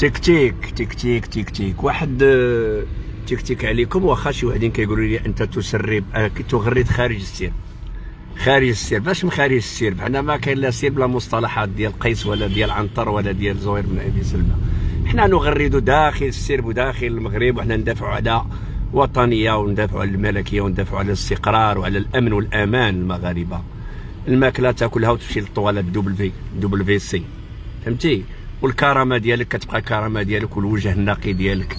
تيك تيك تيك تيك تيك تيك. واحد آه، تيك تيك عليكم واخا شي وحدين كيقولوا لي أنت تسرب آه، تغرد خارج السير. خارج السير. باش من خارج السير؟ حنا ما كاين لا سير بلا مصطلحات ديال قيس ولا ديال عنتر ولا ديال زهير بن أبي سلمى حنا نغرد داخل السرب وداخل المغرب وحنا ندافعوا على وطنية وندافعوا على الملكية وندافعوا على الاستقرار وعلى الأمن والأمان المغاربة. الماكلة تاكلها وتمشي للطواليت double V V C فهمتي؟ والكرامة ديالك كتبقى الكرامه ديالك والوجه النقي ديالك.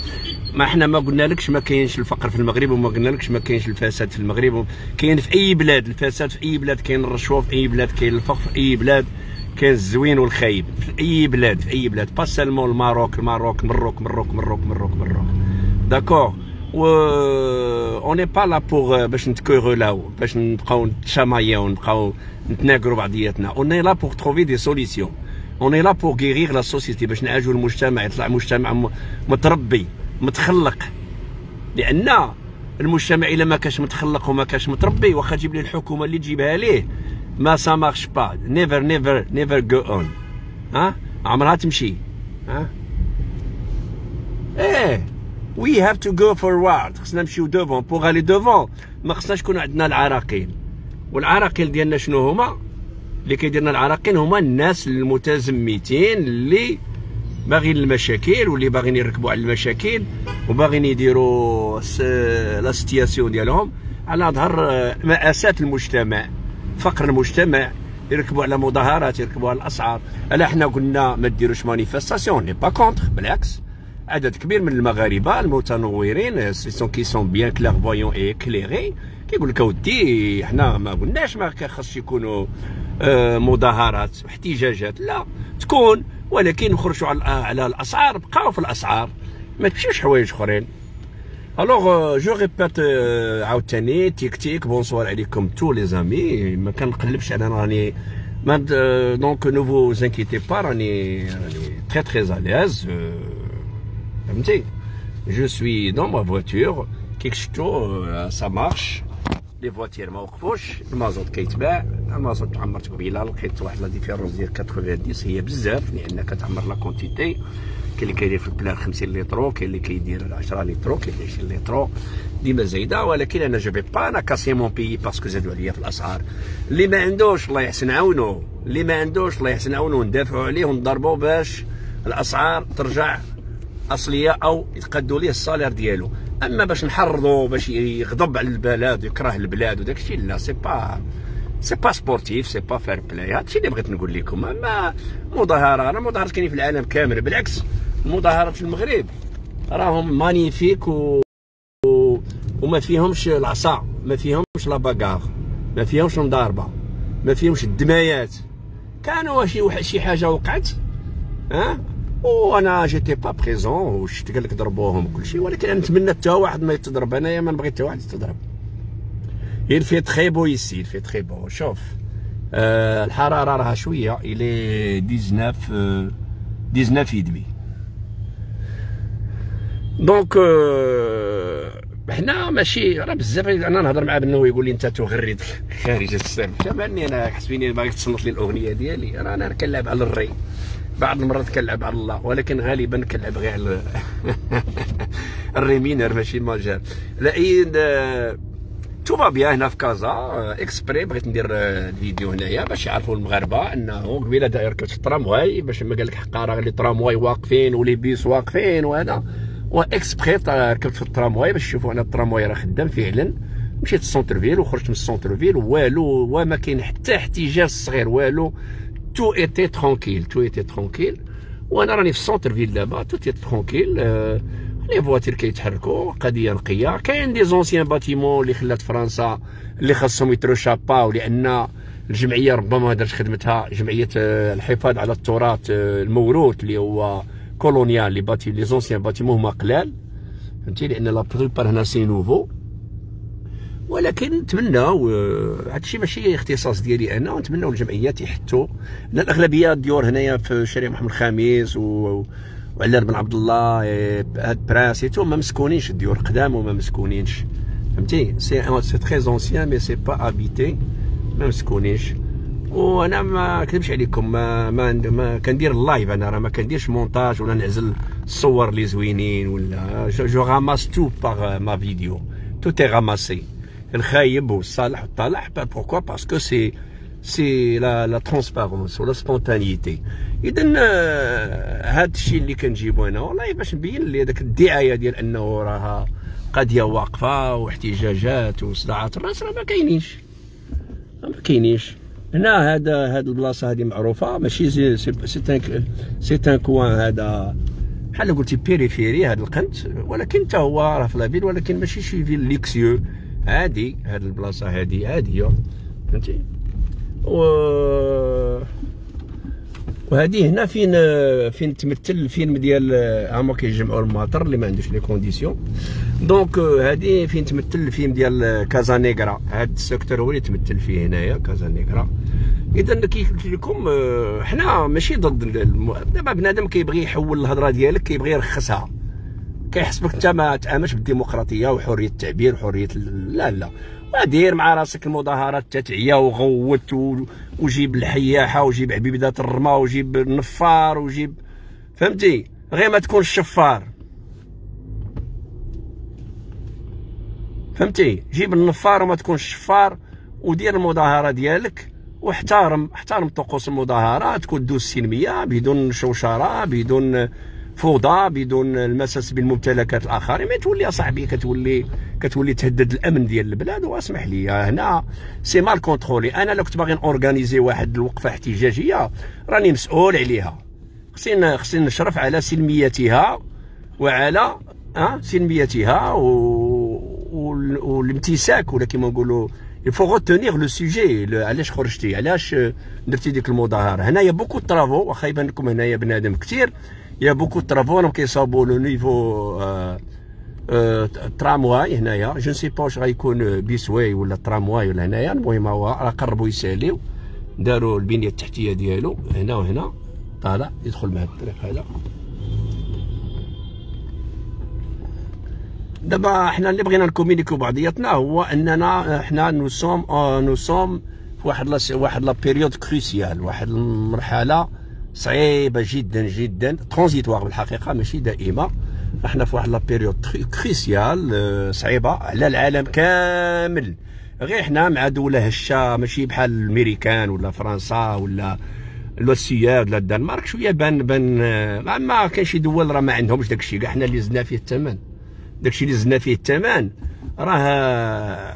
ما إحنا ما قلنا لكش ما كاينش الفقر في المغرب وما قلنا لكش ما كاينش الفساد في المغرب كاين في أي بلاد. الفساد في أي بلاد كاين الرشوة في أي بلاد كاين الفقر في أي بلاد كاين الزوين والخايب. في أي بلاد في أي بلاد. pas seulement le Maroc le Maroc Maroc Maroc Maroc Maroc Maroc d'accord و on est pas là pour باش نتكورولاو باش نبقاو نتشاماياو نبقاو نتناقروا بعضياتنا. on est là pour trouver des solutions on est là pour guérir la société باش نعالجوا المجتمع يطلع مجتمع متربي متخلق. لأن المجتمع إلا ما كانش متخلق وما كانش متربي واخا تجيب لي الحكومة اللي تجيبها ليه؟ ما ça marche pas never never never go on ها؟ عمرها تمشي. ها؟ إيه. we have to go forward خصنا نمشيو devant pour aller devant ما خصناش يكون عندنا العراقيل. والعراقيل ديالنا شنو هما؟ اللي كيديرنا العراقيل هما الناس المتزمتين اللي باغيين المشاكل واللي باغيين يركبوا على المشاكل وباغيين يديروا la situation ديالهم على ظهر مآساة المجتمع فقر المجتمع يركبوا على مظاهرات يركبوا على الأسعار. ألا حنا قلنا ما ديروش manifestation n'est pas contre بالعكس. عدد كبير من المغاربة المتنورين ceux qui sont bien clairvoyants et éclairés كيقول لك أودي حنا ما قلناش ما خاصش يكونوا آه، مظاهرات واحتجاجات لا تكون ولكن نخرجوا على على الأسعار بقاو في الأسعار ما تمشيوش حوايج أخرين. alors je répète عاوتاني تيك تيك bonsoir عليكم tous les amis ما كنقلبش أنا راني ما donc ne vous inquiétez pas راني راني très très à l'aise فهمتي؟ je suis dans ma voiture كيك شفتو ça marche les voitures ما وقفوش المازوت كيتباع المازوت تعمرت قبيلة لقيت واحد la différence ديال 90 هي بزاف لأن كتعمر la quantité كاين اللي كيدير في ال plein 50 لترو كاين اللي كيدير 10 لترو كاين 20 لترو ديما زايدة ولكن أنا je peux pas أنا casser mon billet parce que زادوا عليا في الأسعار. اللي ما عندوش الله يحسن عاونو اللي ما عندوش الله يحسن عاونو ندافعوا عليه ونضربوا باش الأسعار ترجع أصلية أو يتقدوا ليه ال salaire ديالو. أما باش نحرضوا باش يغضب على البلد ويكره البلاد وداك الشيء لا c'est pas c'est pas sportif c'est pas fair play هادشي اللي بغيت نقول لكم. أما مظاهره راه المظاهرات كاينين في العالم كامل بالعكس المظاهرات في المغرب. راهم magnifiques و... و... وما فيهمش العصا ما فيهمش la bagarre ما فيهمش مضاربة ما فيهمش الدمايات. كانوا شي شي حاجة وقعت ها؟ وأنا j'étais pas présent وشفت قال لك ضربوهم وكل شيء ولكن نتمنى حتى واحد ما يتضرب. انايا ما نبغي حتى واحد يتضرب. fait très beau ici il fait très beau شوف آه الحرارة راها شوية إلى 19 19 et demi دونك آه حنا ماشي راه بزاف أنا نهضر مع بنو يقول لي أنت تغرد خارج السلم. كماني أنا حسبيني باغي تصنت لي الأغنية ديالي أنا أنا كنلعب على الري. بعض المرات كنلعب على الله ولكن غالبا كنلعب غير على الريمينر ماشي الماجار لكن تو فا بيان هنا في كازا إكسبري بغيت ندير الفيديو هنايا باش يعرفوا المغاربة إنه قبيلة ركبت في الترامواي باش ما قال لك حقا راه لي ترامواي واقفين ولي بيس واقفين وهذا. و exprès ركبت في الترامواي باش يشوفوا أنا الترامواي راه خدام فعلا. مشيت لل centre ville وخرجت من ال centre ville والو وما كاين حتى احتجاج صغير والو. tout était tranquille tout était tranquille وأنا راني في ال centre ville دابا tout était tranquille les voitures كيتحركوا قضية نقية. كاين des anciens bâtiments اللي خلات فرنسا اللي خاصهم يتروشاباو لأن الجمعية ربما ما دارش خدمتها جمعية الحفاظ على التراث الموروث اللي هو colonial les bâti les anciens bâtiments هما قلال. فهمتي؟ لأن la plupart هنا c'est nouveau ولكن نتمناو هادشي ماشي اختصاص ديالي أنا ونتمناو الجمعيات يحثوا لأن الأغلبية الديور هنايا في شارع محمد الخامس و وعلال بن عبد الله هاد بلاص tout ما مسكونينش الديور قدام وما مسكونينش. فهمتي؟ c'est c'est très ancien mais c'est pas habité ما مسكونينش. وأنا ما كذبش عليكم ما ما, ما كندير ال live أنا راه ما كنديرش مونتاج ولا نعزل الصور اللي زوينين ولا je ramasse tout par ma vidéo tout est ramassé الخايب والصالح والطالح. pourquoi parce que c'est c'est la la transparence و la spontanéité اذا هذا الشيء اللي كنجيبو هنا والله باش نبين لي هذاك الدعاية ديال أنه راها قضية واقفة واحتجاجات وصداعات الراس راه ما كاينينش. ما كاينينش. هنا هذا هاد البلاصة هذه معروفة. ماشي سي سي ان كوان هذا. بحال قلتي بيريفيري هذا القنت. ولكن حتى هو راه في لافيل ولكن ماشي شي فيل ليكسيو. عادي هاد البلاصة هذه عاديه فهمتي؟ و وهذه هنا فين فين تمثل الفيلم ديال هما كيجمعوا المطر اللي ما عندوش لي كونديسيون. دونك هذه فين تمثل الفيلم ديال كازا نيغرا هذا السيكتور هو اللي تمثل فيه هنايا كازا نيغرا إذا كي قلت لكم حنا ماشي ضد دابا بنادم كيبغي يحول الهضرة ديالك كيبغي يرخصها. كيحسبك انت ما تعاملش بالديمقراطية وحرية التعبير وحرية لا لا. ودير مع راسك المظاهرات تتعيا وغوت وجيب الحياحة وجيب عبيبدات الرما وجيب النفار وجيب فهمتي؟ غير ما تكون الشفار. فهمتي؟ جيب النفار وما تكونش الشفار ودير المظاهرة ديالك واحترم احترم طقوس المظاهرة تكون دوز سلميه بدون شوشرة بدون فوضى بدون المساس بالممتلكات الآخرين ما تولي اصاحبي كتولي كتولي تهدد الأمن ديال البلاد واسمح لي. هنا c'est mal contrôlé. أنا لو كنت باغي organiser واحد الوقفة احتجاجية راني مسؤول عليها. خصني خصني نشرف على سلميتها وعلى ها سلميتها و... والامتساك ولا كيما نقولوا il faut retenir le sujet علاش خرجتي؟ علاش درتي ديك المظاهرة؟ هنايا beaucoup travaux واخا يبان لكم هنايا بنادم كثير يا beaucoup travaux راهم كيصاوبوا le nouveau tramway هنايا je sais pas واش غيكون busway ولا ترامواي ولا هنايا المهم هو راه قربوا يساليو داروا البنيه التحتيه ديالو هنا وهنا طالع يدخل مع الطريق هذا دابا حنا اللي بغينا نكومينيكو بعضياتنا هو اننا حنا nous sommes nous sommes في واحد لا واحد la période cruciale واحد المرحله صعيبة جدا جدا. transitoire بالحقيقة ماشي دائمة. إحنا في واحد la période cruciale صعيبة على العالم كامل. غير حنا مع دولة هشة ماشي بحال الأمريكان ولا فرنسا ولا ولا ولا الدنمارك شوية بان بان ما كاين شي دول راه ما عندهمش داك الشيء كاع حنا اللي زدنا فيه الثمن داك الشيء اللي زدنا فيه الثمن راه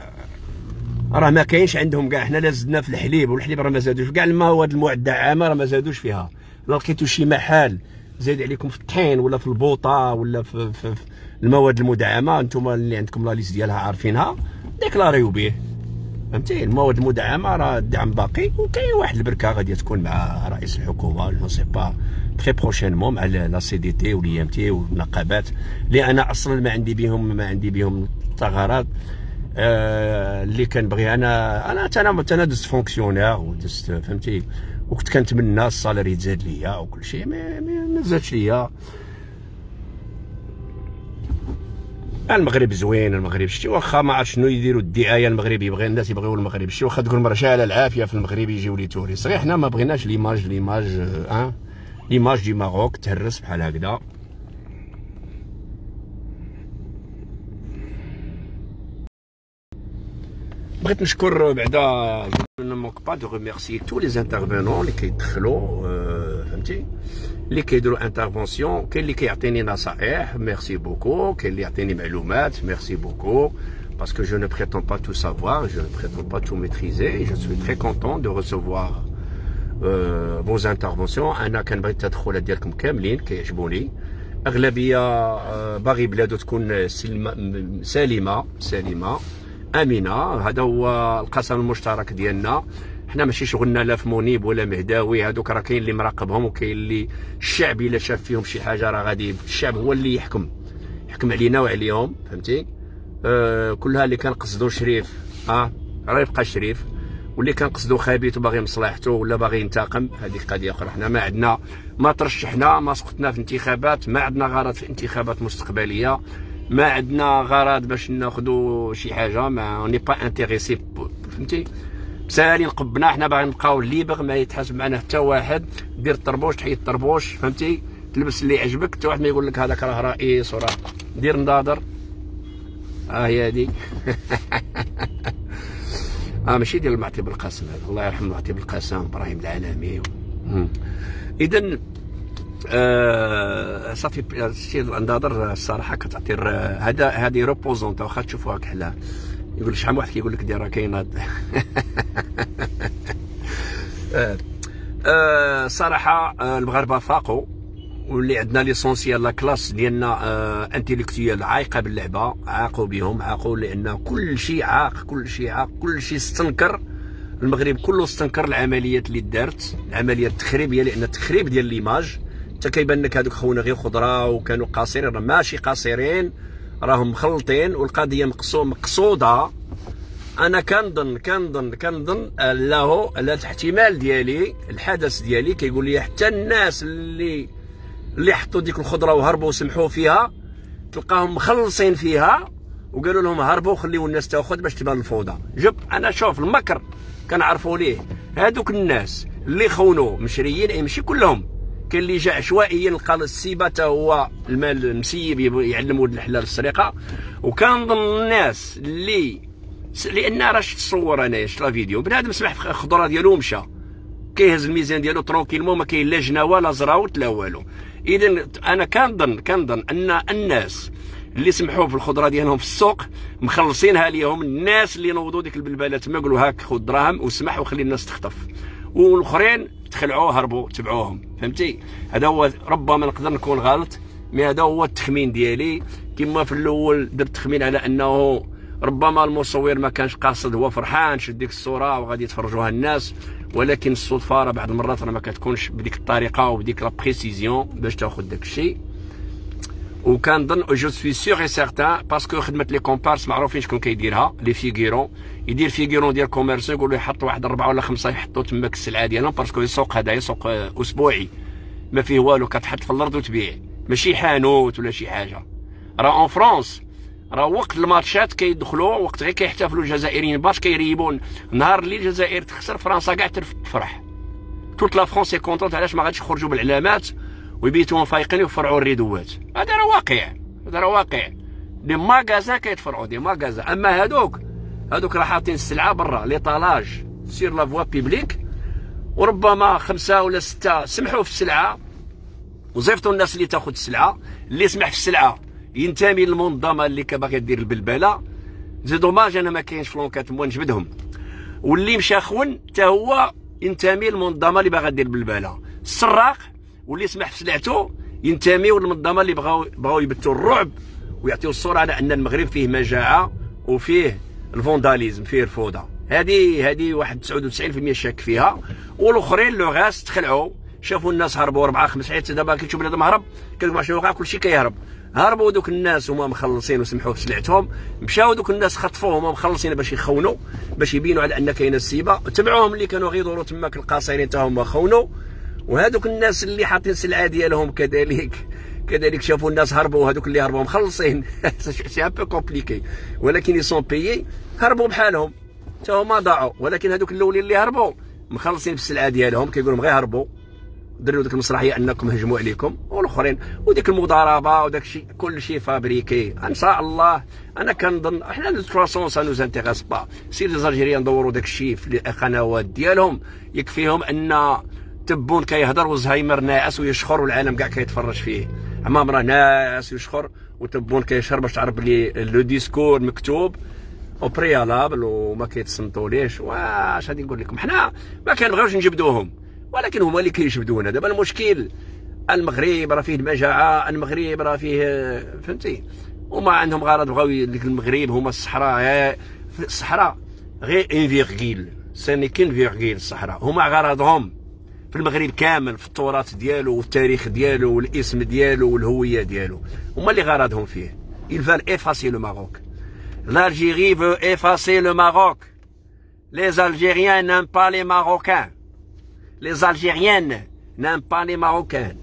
راه ما كاينش عندهم. كاع حنا لا زدنا في الحليب والحليب راه ما زادوش. كاع المواد المعدة عامة راه ما زادوش فيها. لا لقيتو شي محل زايد عليكم في الطحين ولا في البوطة ولا في, في, في المواد المدعمة أنتم اللي عندكم لا ليست ديالها عارفينها déclariو به فهمتي؟ المواد المدعمة راه الدعم باقي وكاين واحد البركة غادي تكون مع رئيس الحكومة je sais pas très prochainement مع la CDT وال UMT والنقابات اللي أنا أصلا ما عندي بهم ما عندي بهم ثغرات آه اللي كنبغي أنا أنا أنا دزت fonctionnaire ودزت فهمتي؟ وكنت كنتمنى ال salaire يتزاد ليا وكل شيء ما, زادش ليا. المغرب زوين المغرب شتي واخا ما عرفت شنو يديروا الدعاية المغرب يبغي الناس يبغيو المغرب شتي واخا تقول مرشا على العافية في المغرب يجيو les touristes صحيح حنا ما بغيناش l'image l'image آه l'image du Maroc تهرس بحال هكذا. بغيت نشكر بعدا ne manque pas de remercier tous les intervenants اللي كيدخلوا فهمتي اللي كيديروا intervention كاين اللي كيعطيني نصائح merci beaucoup كاين اللي يعطيني معلومات merci beaucoup parce que je ne prétends pas tout savoir, je ne prétends pas tout maîtriser. Je suis très content de recevoir euh, vos interventions. أنا كنبغي التدخلات ديالكم كاملين كيعجبوني. أغلبية آه باغي بلادو تكون سليمة سليمة امنه هذا هو القسم المشترك ديالنا. حنا ماشي شغلنا لا في منيب ولا مهداوي هذوك راه كاين اللي مراقبهم وكاين اللي الشعب إلا شاف فيهم شي حاجة راه غادي الشعب هو اللي يحكم يحكم علينا وعليهم فهمتي؟ آه كلها اللي كان قصدو شريف آه راه يبقى شريف. واللي كان قصدو خبيث وباغي مصلحته ولا باغي ينتقم هذيك قضية أخرى. حنا ما عندنا ما ترشحنا ما سقطنا في انتخابات ما عندنا غرض في انتخابات مستقبلية. ما عندنا غرض باش ناخذوا شي حاجة ما on est pas intéressés فهمتي؟ سالي نقبنا حنا باغي نبقاو libres ما يتحاسب معنا حتى واحد. دير الطربوش تحيد الطربوش فهمتي؟ تلبس اللي يعجبك حتى واحد ما يقول لك هذاك راه رئيس وراه. دير نضادر ها هي هادي. آه ماشي ديال المعطي بالقاسم هذا. الله يرحم المعطي بالقاسم إبراهيم العالمي. اذا آه صافي السي النظر الصراحه كتعطي هذا هذه روبوزونت واخا تشوفوها كحله يقول شحال واحد كيقول لك دير راه كاينة صراحة آه المغاربة فاقوا واللي عندنا l'essentiel la classe ديالنا آه intellectuelle عايقة باللعبة عاقوا بهم عاقوا لأن كل شيء عاق كل شيء عاق كل شيء استنكر. المغرب كله استنكر العمليات اللي دارت العملية التخريبيه لأن التخريب ديال l'image حتى كيبان لك هذوك خونا غير خضره وكانوا قاصرين راه ماشي قاصرين راهم مخلطين والقضية مقصودة. أنا كنظن كنظن كنظن له الاحتمال ديالي الحدث ديالي كيقول لي حتى الناس اللي اللي حطوا ديك الخضرة وهربوا وسمحوا فيها تلقاهم مخلصين فيها وقالوا لهم هربوا خليوا الناس تاخذ باش تبان الفوضى. جب أنا شوف المكر كنعرفوا ليه. هادوك الناس اللي خونوا مشريين أي ماشي كلهم كاين اللي جا عشوائيا لقى السيبه حتى هو المال المسيب يعلم ولد الحلال السرقة. وكنظن الناس اللي لأن راه شفت الصور انايا شفت فيديو بنادم سمح في الخضرة ديالو ومشى. كيهز الميزان ديالو tranquillement ما كاين لا جناوة لا زراوت لا والو. اذا أنا كنظن كنظن أن الناس اللي سمحوا في الخضرة ديالهم في السوق مخلصينها ليهم الناس اللي نوضوا ديك البلبلة تما قالوا هاك خذ دراهم وسمح وخلي الناس تخطف والاخرين تخلعوا هربوا تبعوهم. فهمتي؟ هذا هو ربما نقدر نكون غلط mais هذا هو التخمين ديالي. كما في الأول درت تخمين على أنه ربما المصور ما كانش قاصد هو فرحان شد ديك الصورة وغادي يتفرجوها الناس. ولكن الصدفة راه بعض المرات راه ما كتكونش بديك الطريقة وبديك la précision باش تاخذ داك الشيء وكنظن je suis sûr et certain parce que خدمه les comparses معروفين شكون كيديرها les figurants يدير figurants ديال commerçants يقول له يحط واحد اربعه ولا خمسه يحطوا تماك السلعه ديالهم parce que السوق هذا سوق اسبوعي ما فيه والو كتحط في الأرض وتبيع ماشي حانوت ولا شي حاجة راه en France راه وقت ال matchات كيدخلوا وقت غير كيحتفلوا الجزائريين باش كيريبون نهار اللي الجزائر تخسر فرنسا كاع تفرح toute la France est contente علاش ما غاديش يخرجوا بالعلامات ويبيتوا فايقين ويفرعوا الريدوات هذا راه واقع. هذا راه واقع. des magasins كيتفرعوا des magasins أما هادوك هادوك راه حاطين السلعة برا l'étalage sur la voie publique وربما خمسة ولا ستة سمحوا في السلعة. وزيفتوا الناس اللي تاخذ السلعة اللي سمح في السلعة. ينتمي للمنظمة اللي باغي دير البلبلة. زي دوماج أنا ما كاينش في لونكات مو نجبدهم. واللي مشى خون حتى هو ينتمي للمنظمة اللي باغا دير البلبلة. السراق واللي سمح في سلعته ينتميوا للمنظمه اللي بغاو بغاو يبثوا الرعب ويعطيوا الصورة على أن المغرب فيه مجاعة وفيه الفونداليزم فيه الفوضى. هذه هذه واحد 99% شاك فيها. والأخرين لو غاس تخلعوا شافوا الناس هربوا أربعة خمس حيت دابا كتشوف بنادم هرب كتقول شنو وقع كلشي كيهرب. هربوا دوك الناس هما مخلصين وسمحوا في سلعتهم. مشاو دوك الناس خطفوهم مخلصين باش يخونوا باش يبينوا على أن كاينة السيبة. تبعوهم اللي كانوا غيدوروا تماك القاصرين حتى هما خونوا وهذوك الناس اللي حاطين السلعه ديالهم كذلك. كذلك شافوا الناس هربوا هذوك اللي هربوا مخلصين. c'est un peu compliqué ولكن ils sont payés هربوا بحالهم. حتى هما ضاعوا. ولكن هذوك الأولين اللي هربوا مخلصين في السلعة ديالهم. كيقولوا غير هربوا. دروا ديك المسرحيه أنكم هجموا عليكم. والأخرين. وديك المضاربة وداك الشيء كل شيء fabriqué. إن شاء الله. أنا كنظن إحنا de façon ça nous intéresse pas s'ils دوروا داك الشيء في القنوات ديالهم يكفيهم أن تبون كيهضر وزهايمر ناعس ويشخر والعالم كاع كيتفرج فيه. عمام راه ناعس ويشخر وتبون كيشهر باش تعرف بلي le discours مكتوب au préalable وما كيتصنتوليش واش غادي نقول لكم حنا ما كنبغيوش نجبدوهم ولكن هما اللي كيجبدونا دابا المشكل المغرب راه فيه المجاعه المغرب راه فيه فهمتي وما عندهم غرض بغاو ديك المغرب هما الصحراء الصحراء غير ان فيرغيل سيني كين فيرغيل الصحراء هما غرضهم في المغرب كامل في التراث ديالو والتاريخ ديالو والاسم ديالو والهوية ديالو. هما اللي غرضهم فيه. Ils veulent effacer le Maroc. l'Algérie veut effacer le Maroc. Les Algériens n'aiment pas les Marocains. Les Algériennes n'aiment pas les Marocains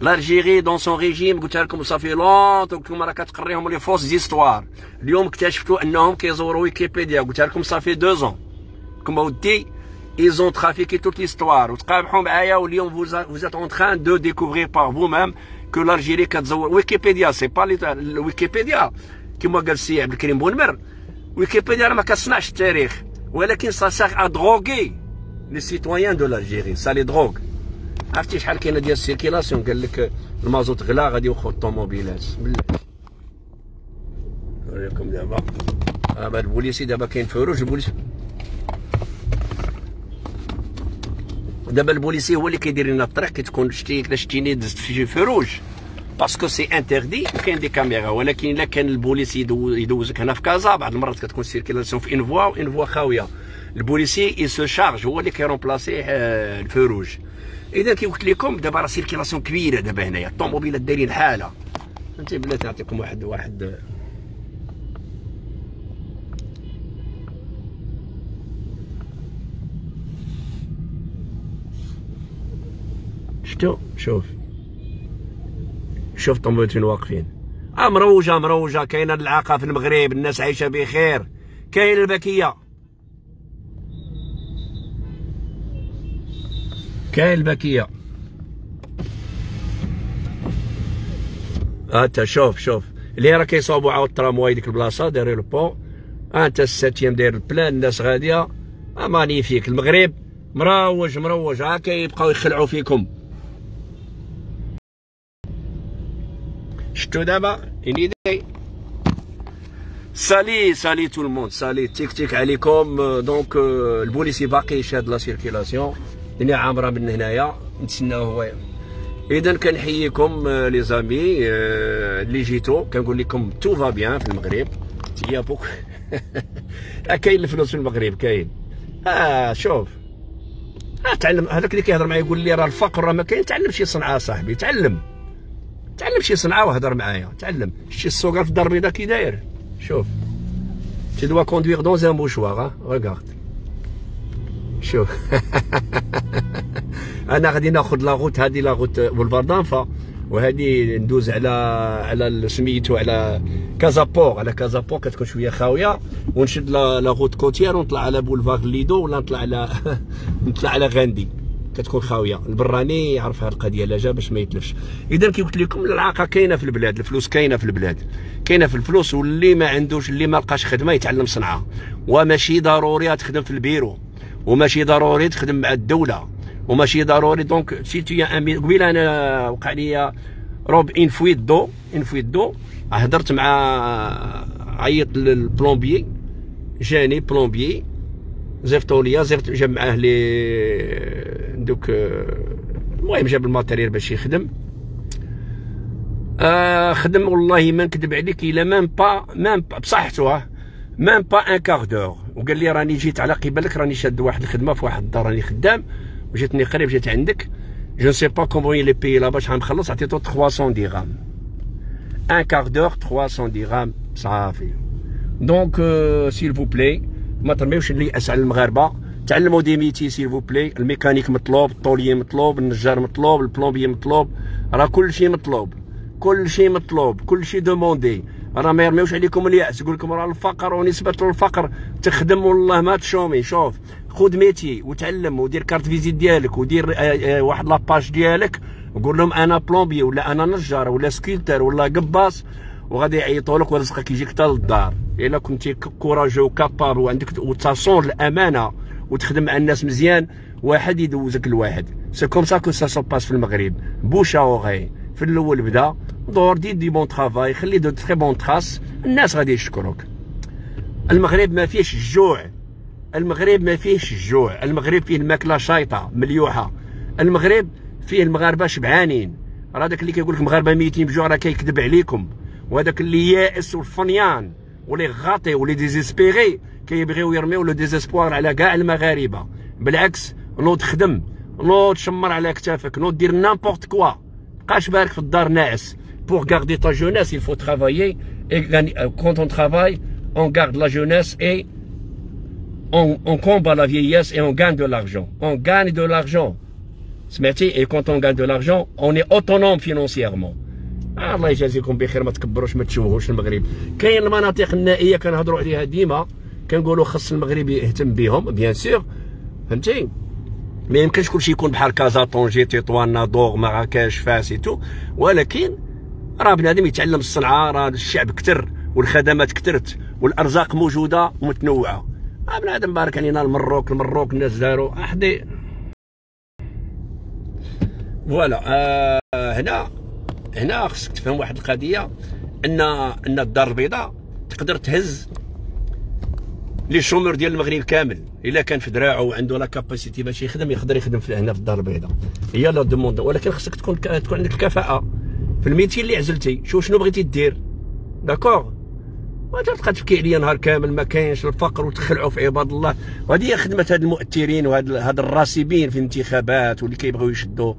l'Algérie dans son régime قلت لكم صافي لونط وكم راه كتقريهم les fausses histoires اليوم اكتشفتوا أنهم كيزوروا ويكيبيديا قلت لكم صافي دو زون كما ودي ils ont trafiqué toute l'histoire. وتقابحوا معايا واليوم vous êtes en train de découvrir par vous-même que l'Algérie كتزور ويكيبيديا c'est pas الويكيبيديا كما قال السي عبد الكريم بونمر ويكيبيديا ما كتصنعش التاريخ ولكن ça sert à droguer les citoyens de l'Algérie ça les drogue عرفتي شحال كاينة ديال ال circulation قال لك المازوت غلا غادي يوخذ الطوموبيلات بالله نوريكم دابا هذا البوليسي دابا كاين feu rouge البوليسي دابا البوليسي هو اللي كيدير لنا الطريق كي تكون شتي الا شتيني دزت في feu rouge. parce que c'est interdit وكاين des caméras ولكن الا كان البوليسي يدوزك هنا في كازا بعض المرات كتكون circulation في une fois و une fois خاوية. البوليسي il se charge هو اللي كي remplacer ال feu rouge إذا كي قلت لكم دابا راه circulation كبيرة دابا هنايا. الطوموبيلات دايرين حالة. فهمتي؟ بلاتي نعطيكم واحد واحد شفتوا شوف. شوف طوموبيلتين واقفين. آه مروجه مروجه كاينة العاقة في المغرب الناس عايشة بخير. كاين البكية. كاين البكية. أنت شوف شوف. اللي راه كيصاوبوا عاود الترامواي ديك البلاصة دايرين ال pont أنت الساتيام داير ال plan الناس غادية. magnifique المغرب مروج مروج. ها كيبقاو يخلعوا فيكم. شفتوا دابا إني داي. salut salut tout le monde salut تيك تيك عليكم. donc البوليسي باقي يشاد la circulation الدنيا عامره من هنايا. نتسناو هو اذا كنحييكم les amis اللي جيتو. كنقول لكم tout va bien في المغرب. تيا بوك. كاين الفلوس في المغرب كاين. آه شوف. تعلم. هذاك اللي كيهضر معايا يقول لي راه الفقر راه ما كاين. تعلم شي صنعة صاحبي تعلم. تعلم شي صنعة وهضر معايا. تعلم. شي السوق في الدار البيضاء كي داير. شوف. Dois conduire dans un mouchoir hein. Regarde. شوف أنا غادي ناخذ la route هذه la route boulevard d'Anfa وهذه ندوز على على سميتو على كازابور على كازابور كتكون شوية خاوية. ونشد la route côtière ونطلع على بولفار ليدو ولا نطلع على نطلع على غاندي كتكون خاوية. البراني يعرف هذه القضية لا جا باش ما يتلفش. إذا كي قلت لكم العاقه كاينة في البلاد الفلوس كاينة في البلاد. كاينة في الفلوس واللي ما عندوش اللي ما لقاش خدمة يتعلم صنعة. وماشي ضروري تخدم في البيرو. وماشي ضروري تخدم مع الدولة. وماشي ضروري donc c'est tout ami قبيل أنا وقع لي روب une fuite d'eau une fuite d'eau هدرت مع عيط لل plombier جاني plombier زفتو ليا زفت جاب لي دوك المهم جاب ال matériel باش يخدم. آه خدم والله ما نكذب عليك إلا même pas même بصحته même pas un quart d'heure وقال لي راني جيت على قبلك راني شاد واحد الخدمة في واحد الدار راني خدام وجيتني قريب جيت عندك. je sais pas comment لي بي لا باش غنخلص عطيتو 300 درهم un quart d'heure 300 درهم صافي. donc s'il vous plaît ما ترميوش اللي اسعى المغاربة. تعلموا des métiers s'il vous plaît. الميكانيك مطلوب الطولية مطلوب النجار مطلوب ال plombier مطلوب. راه كل شيء مطلوب. كل شيء مطلوب. كل شيء demandé. راه ما يرميوش عليكم اليأس. يقول لكم راه الفقر ونسبة للفقر تخدم والله ما ت chômer. شوف خذ métier وتعلم ودير carte visite ديالك ودير آه، آه، واحد la page ديالك. وقول لهم أنا plombier ولا أنا نجار ولا sculpteur ولا قباص. وغادي يعيطوا لك ورزقك يجيك حتى للدار. إلا كنتي courageux و capable وعندك وتصون الأمانة. وتخدم مع الناس مزيان واحد يدوزك الواحد c'est comme ça que ça se passe في المغرب. bouche à oreille في الأول بدا دور des des bons travail خلي de très bonnes traces الناس غادي يشكروك. المغرب ما فيهش الجوع المغرب ما فيهش الجوع المغرب فيه الماكلة شايطة مليوحة. المغرب فيه المغاربة شبعانين. راه داك اللي كيقول لك المغاربه ميتين بجوع راه كيكذب عليكم. وهذاك اللي يائس والفنيان و les ratés و les désespérés. كيبغيو يرميو le désespoir على كاع المغاربه بالعكس نوض خدم نوض شمر على كتافك نوض دير n'importe quoi بقاش بارك في الدار ناعس pour garder ta jeunesse il faut travailler et quand on travaille on garde la jeunesse et on, on combat la vieillesse et on gagne de l'argent on gagne de l'argent سمعتي et quand on gagne de l'argent on est autonome financièrement آه الله يجازيكم بخير ما تكبروش ما تشوهوش المغرب كاين المناطق النائيه كنهضروا عليها ديما كنقولوا خص المغرب يهتم بهم bien sûr فهمتي؟ ما يمكنش كلشي يكون بحال كازا Tanger تطوان Nador مراكش فاس tout. ولكن راه بنادم يتعلم الصنعة راه الشعب كتر والخدمات كترت والأرزاق موجودة ومتنوعة. راه بنادم بارك علينا الماروك الماروك الناس داروا أحدي. voilà آه هنا هنا خصك تفهم واحد القضية أن أن الدار البيضاء تقدر تهز les chômeurs ديال المغرب كامل. إلا كان في دراعه وعنده la capacité باش يخدم يقدر يخدم في هنا في الدار البيضاء. هي la demande ولكن خصك تكون تكون عندك الكفاءة. في الميتين اللي عزلتي شوف شنو بغيتي دير؟ d'accord ما تبقى تبكي عليا نهار كامل ما كاينش الفقر وتخلعوا في عباد الله. وهذه هي خدمة هاد المؤثرين وهاد هاد الراسبين في الانتخابات واللي كيبغيو يشدوا.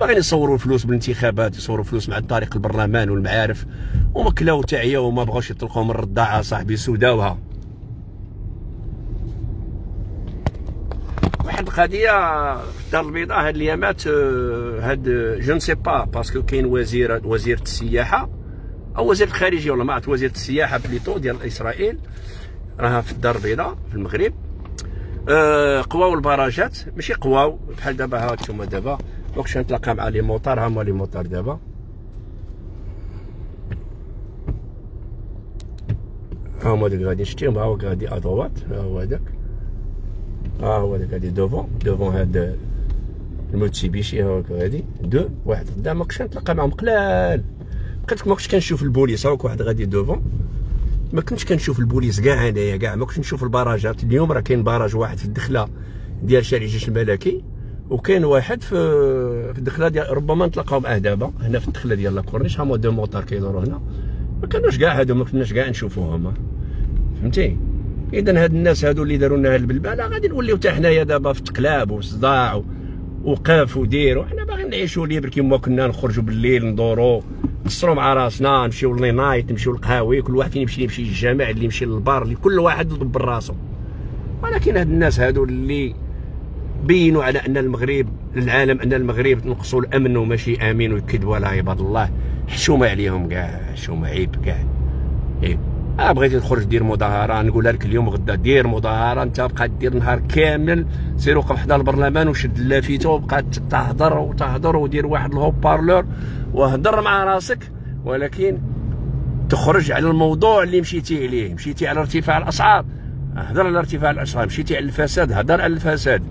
باغيين يصوروا الفلوس بالانتخابات يصوروا فلوس مع طريق البرلمان والمعارف. وما كلاو تعيا وما بغاوش يطلقوا من الرضاعة صاحبي سوداوها. واحد القضية في الدار البيضاء هاد الايامات آه، هاد جو c'est pas parce que كاين وزير وزيره السياحة أو وزير الخارجية ولا ما عرفت وزيره السياحة بلي تو ديال إسرائيل راها في الدار البيضاء في المغرب. آه قواو ال barrages ماشي قواو بحال دابا ها أنتم دابا. donc نتلاقى مع les motards هما les motards دابا هما دوك غادي نشتيهم ها هو غادي ادروات ها هو هذاك ها هو هذاك غادي دوفون دوفون هاد الموتسيبيشي ها هو غادي دو واحد قدام كنتش نتلاقى معاهم قلال بقيت ما كنتش كنشوف البوليس هاك واحد غادي دوفون ما كنتش كنشوف البوليس كاع انايا كاع ما كنتش نشوف البراجات اليوم راه كاين باراج واحد في الدخله ديال شارع الجيش الملكي وكاين واحد في في الدخله ديال ربما نتلاقاو معاه دابا هنا في الدخله ديال لاكورنيش هما دو موطار كيدوروا هنا ما كانوش كاع هادو ما كناش كاع نشوفوهم فهمتي اذا هاد الناس هادو اللي داروا لنا هاد البلبلة غادي نوليو حتى حنايا دابا في تقلاب وصداع وقاف ودير وحنا باغيين نعيشوا libres كيما كنا نخرجوا بالليل ندوروا نقصروا مع راسنا نمشيو les night نمشيو للقهاوي كل واحد فين يمشي يمشي للجامع اللي يمشي للبار اللي كل واحد يدبر راسو. ولكن هاد الناس هادو اللي بينوا على أن المغرب للعالم أن المغرب نقصوا الأمن وماشي آمين ويكذبوا على عباد الله. حشومه عليهم كاع حشومه عيب كاع عيب آه بغيتي تخرج دير مظاهرة. نقولها لك اليوم غدا دير مظاهرة أنت بقى دير نهار كامل. سير وقف حدا البرلمان وشد l'affiche وبقى تهضر وتهضر ودير واحد ال haut-parleur وهضر مع راسك. ولكن تخرج على الموضوع اللي مشيتي عليه. مشيتي على ارتفاع الأسعار. هضر على ارتفاع الأسعار. مشيتي على الفساد. هضر على الفساد.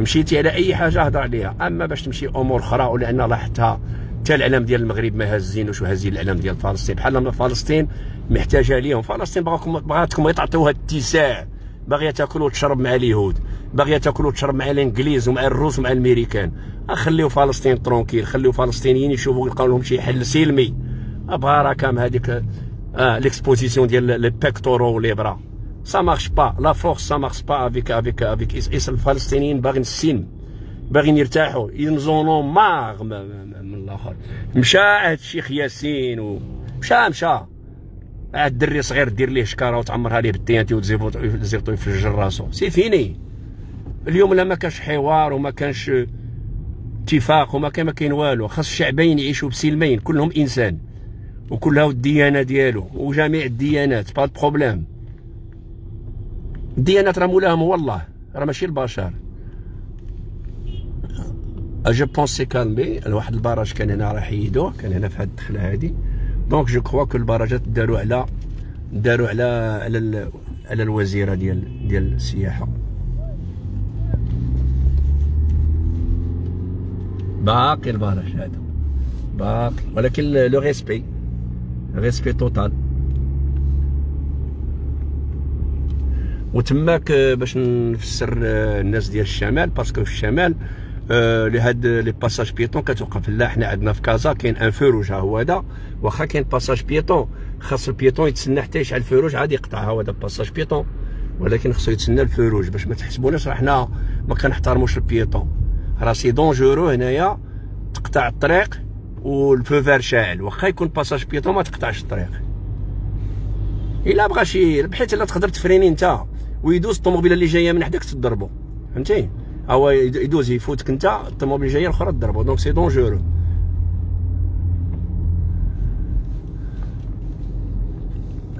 مشيتي على أي حاجة هضر عليها. أما باش تمشي أمور أخرى ولأن لاحظتها حتى العلم ديال المغرب ما هازينوش وهازين العلم ديال فلسطين. بحال فلسطين محتاجه ليهم فلسطين بغاكم بغاتكم تعطيوها اتساع باغيه تاكل وتشرب مع اليهود باغيه تاكل وتشرب مع الانجليز ومع الروس ومع الامريكان خليو فلسطين ترونكيل خليو فلسطينيين يشوفوا يلقاو لهم شي حل سلمي أبغى كام هذيك آه ليكسبوزيسيون ديال لي بيكتورو لي برا سا مارش با لا فورس سا مارش با افيك افيك افيك اس الفلسطينيين باغيين السلم باغيين يرتاحوا ينزونو ماغ من الآخر مشى هاد الشيخ ياسين ومشى مشى عاد الدري صغير دير ليه شكارة وتعمرها ليه بالديانتي وتزيبطو يفجر راسو. سي فيني. اليوم لا ما كانش حوار وما كانش اتفاق وما كان ما كاين والو. خاص الشعبين يعيشوا بسلمين كلهم إنسان. وكلها الديانة ديالو وجميع الديانات با بروبليم. الديانات راه مولاهم هو الله راه ماشي البشر. je pense c'est calmé واحد ال barrage كان هنا راه حيدوه كان هنا في هاد الدخله هادي donc je crois que ال barrages داروا على داروا على على على الوزيره ديال ديال السياحه باقي ال barrage هذا باقي ولكن le respect respect total وتماك باش نفسر الناس ديال الشمال parce que في الشمال لهاد les passages piétons كتوقف لا حنا عندنا في كازا كاين un feu rouge ها هو هذا. واخا كاين passage piéton خاص ال piéton يتسنى حتى يشعل ال feu rouge عاد يقطع ها هو هذا passage piéton ولكن خصو يتسنى ال feu rouge باش ما تحسبوناش راه حنا ما كنحترموش ال piéton راه c'est dangereux هنايا تقطع الطريق وال feu vert شاعل. واخا يكون passage piéton ما تقطعش الطريق. إلا بغى شي بحيث لا تقدر تفريني انت. ويدوز الطوموبيلة اللي جاية من حداك تضربو. فهمتي؟ هو يدوز يفوتك انت الطوموبيل جاية الاخرى تضربو donc c'est dangereux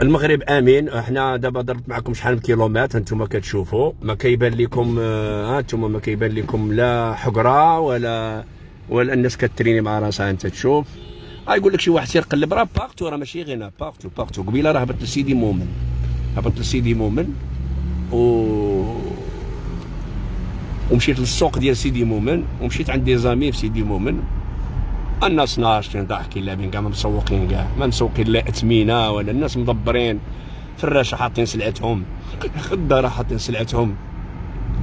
المغرب آمين. إحنا دابا ضربت معكم شحال من كيلومتر؟ أنتم كتشوفوا. ما كيبان لكم ها أنتم ما كيبان لكم لا حقرة ولا ولا الناس كتريني مع راسها انت تشوف. يقول لك شي واحد سير قلب راه partout راه ماشي غير partout partout قبيلة راه هبط لسيدي مؤمن هبط لسيدي مؤمن و ومشيت للسوق ديال سيدي مؤمن ومشيت عند des amis في سيدي مؤمن الناس ناشطين ضاحكين لابين كاع ما مسوقين كاع. ما مسوقين لا أثمنة ولا الناس مدبرين. فراشه حاطين سلعتهم. خداره حاطين سلعتهم.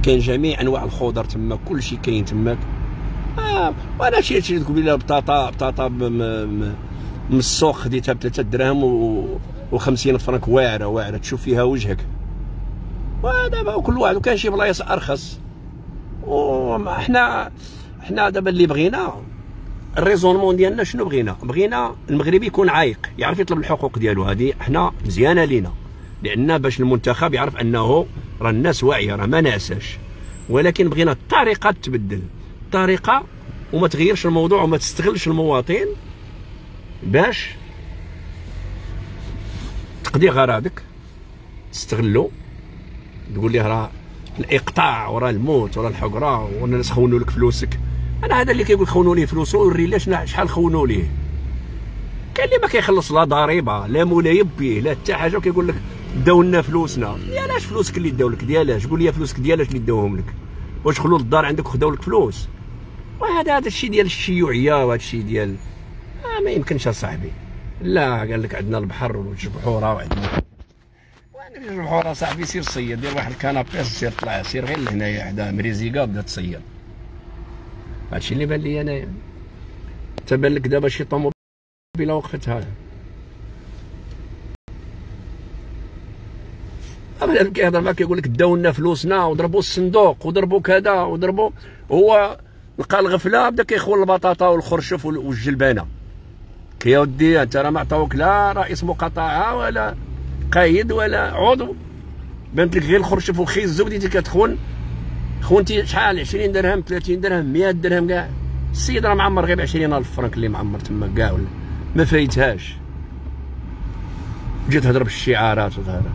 كاين جميع أنواع الخضر تما كل شيء كاين تماك. آه وأنا مشيت شريت قبيله بطاطا بطاطا من السوق خديتها ب 3 دراهم و 50 فرنك. واعرة واعرة. تشوف فيها وجهك. ودابا كل واحد. وكان شي بلايص أرخص. وحنا حنا دابا اللي بغينا ال raisonnement ديالنا شنو بغينا؟ بغينا المغربي يكون عايق يعرف يطلب الحقوق ديالو. هذه حنا مزيانة لينا لأن باش المنتخب يعرف أنه راه الناس واعية راه ما نعساش. ولكن بغينا الطريقة تبدل الطريقة وما تغيرش الموضوع وما تستغلش المواطن باش تقضي غرضك. تستغلو. تقول ليه راه الإقطاع وراه الموت وراه الحقرة والناس خونوا لك فلوسك. أنا هذا اللي كيقول خونوا ليه فلوسه ويوري ليه شحال خونوا ليه كاين اللي ما كيخلص لا ضريبة لا مولاي بيه لا حتى حاجة وكيقول لك داو لنا فلوسنا ديالاش فلوسك اللي داو لك؟ ديالاش قول لي فلوسك ديالاش اللي داوهم لك؟ واش خلوا للدار عندك وخداو لك فلوس؟ وهذا هذا الشيء ديال الشيوعية وهذا الشيء ديال آه ما يمكنش اصاحبي لا قال لك عندنا البحر والجبحوره وعندنا وأنا الجبحوره صاحبي سير صيد دير واحد ال canne à pêche سير طلع سير غير لهنايا حدا مريزيكا بدا تصيد هادشي اللي بان لي انايا تبان لك دابا شي طوموبيلة وقفتها ابدا كيهضر معاك كيقول لك داو لنا فلوسنا وضربوا الصندوق وضربوا كذا وضربوا. هو لقى الغفلة بدا كيخول البطاطا والخرشف والجلبانة. كي يا ودي أنت راه ما عطاوك لا رئيس مقاطعة ولا قايد ولا عضو؟ بانت لك غير الخرشف والخيز بديتي كتخون خونتي شحال؟ 20 درهم 30 درهم 100 درهم كاع. السيد راه معمر غير ب 20000 فرنك اللي معمر تما كاع ولا. ما فايتهاش جيت تهضر بالشعارات وتهضر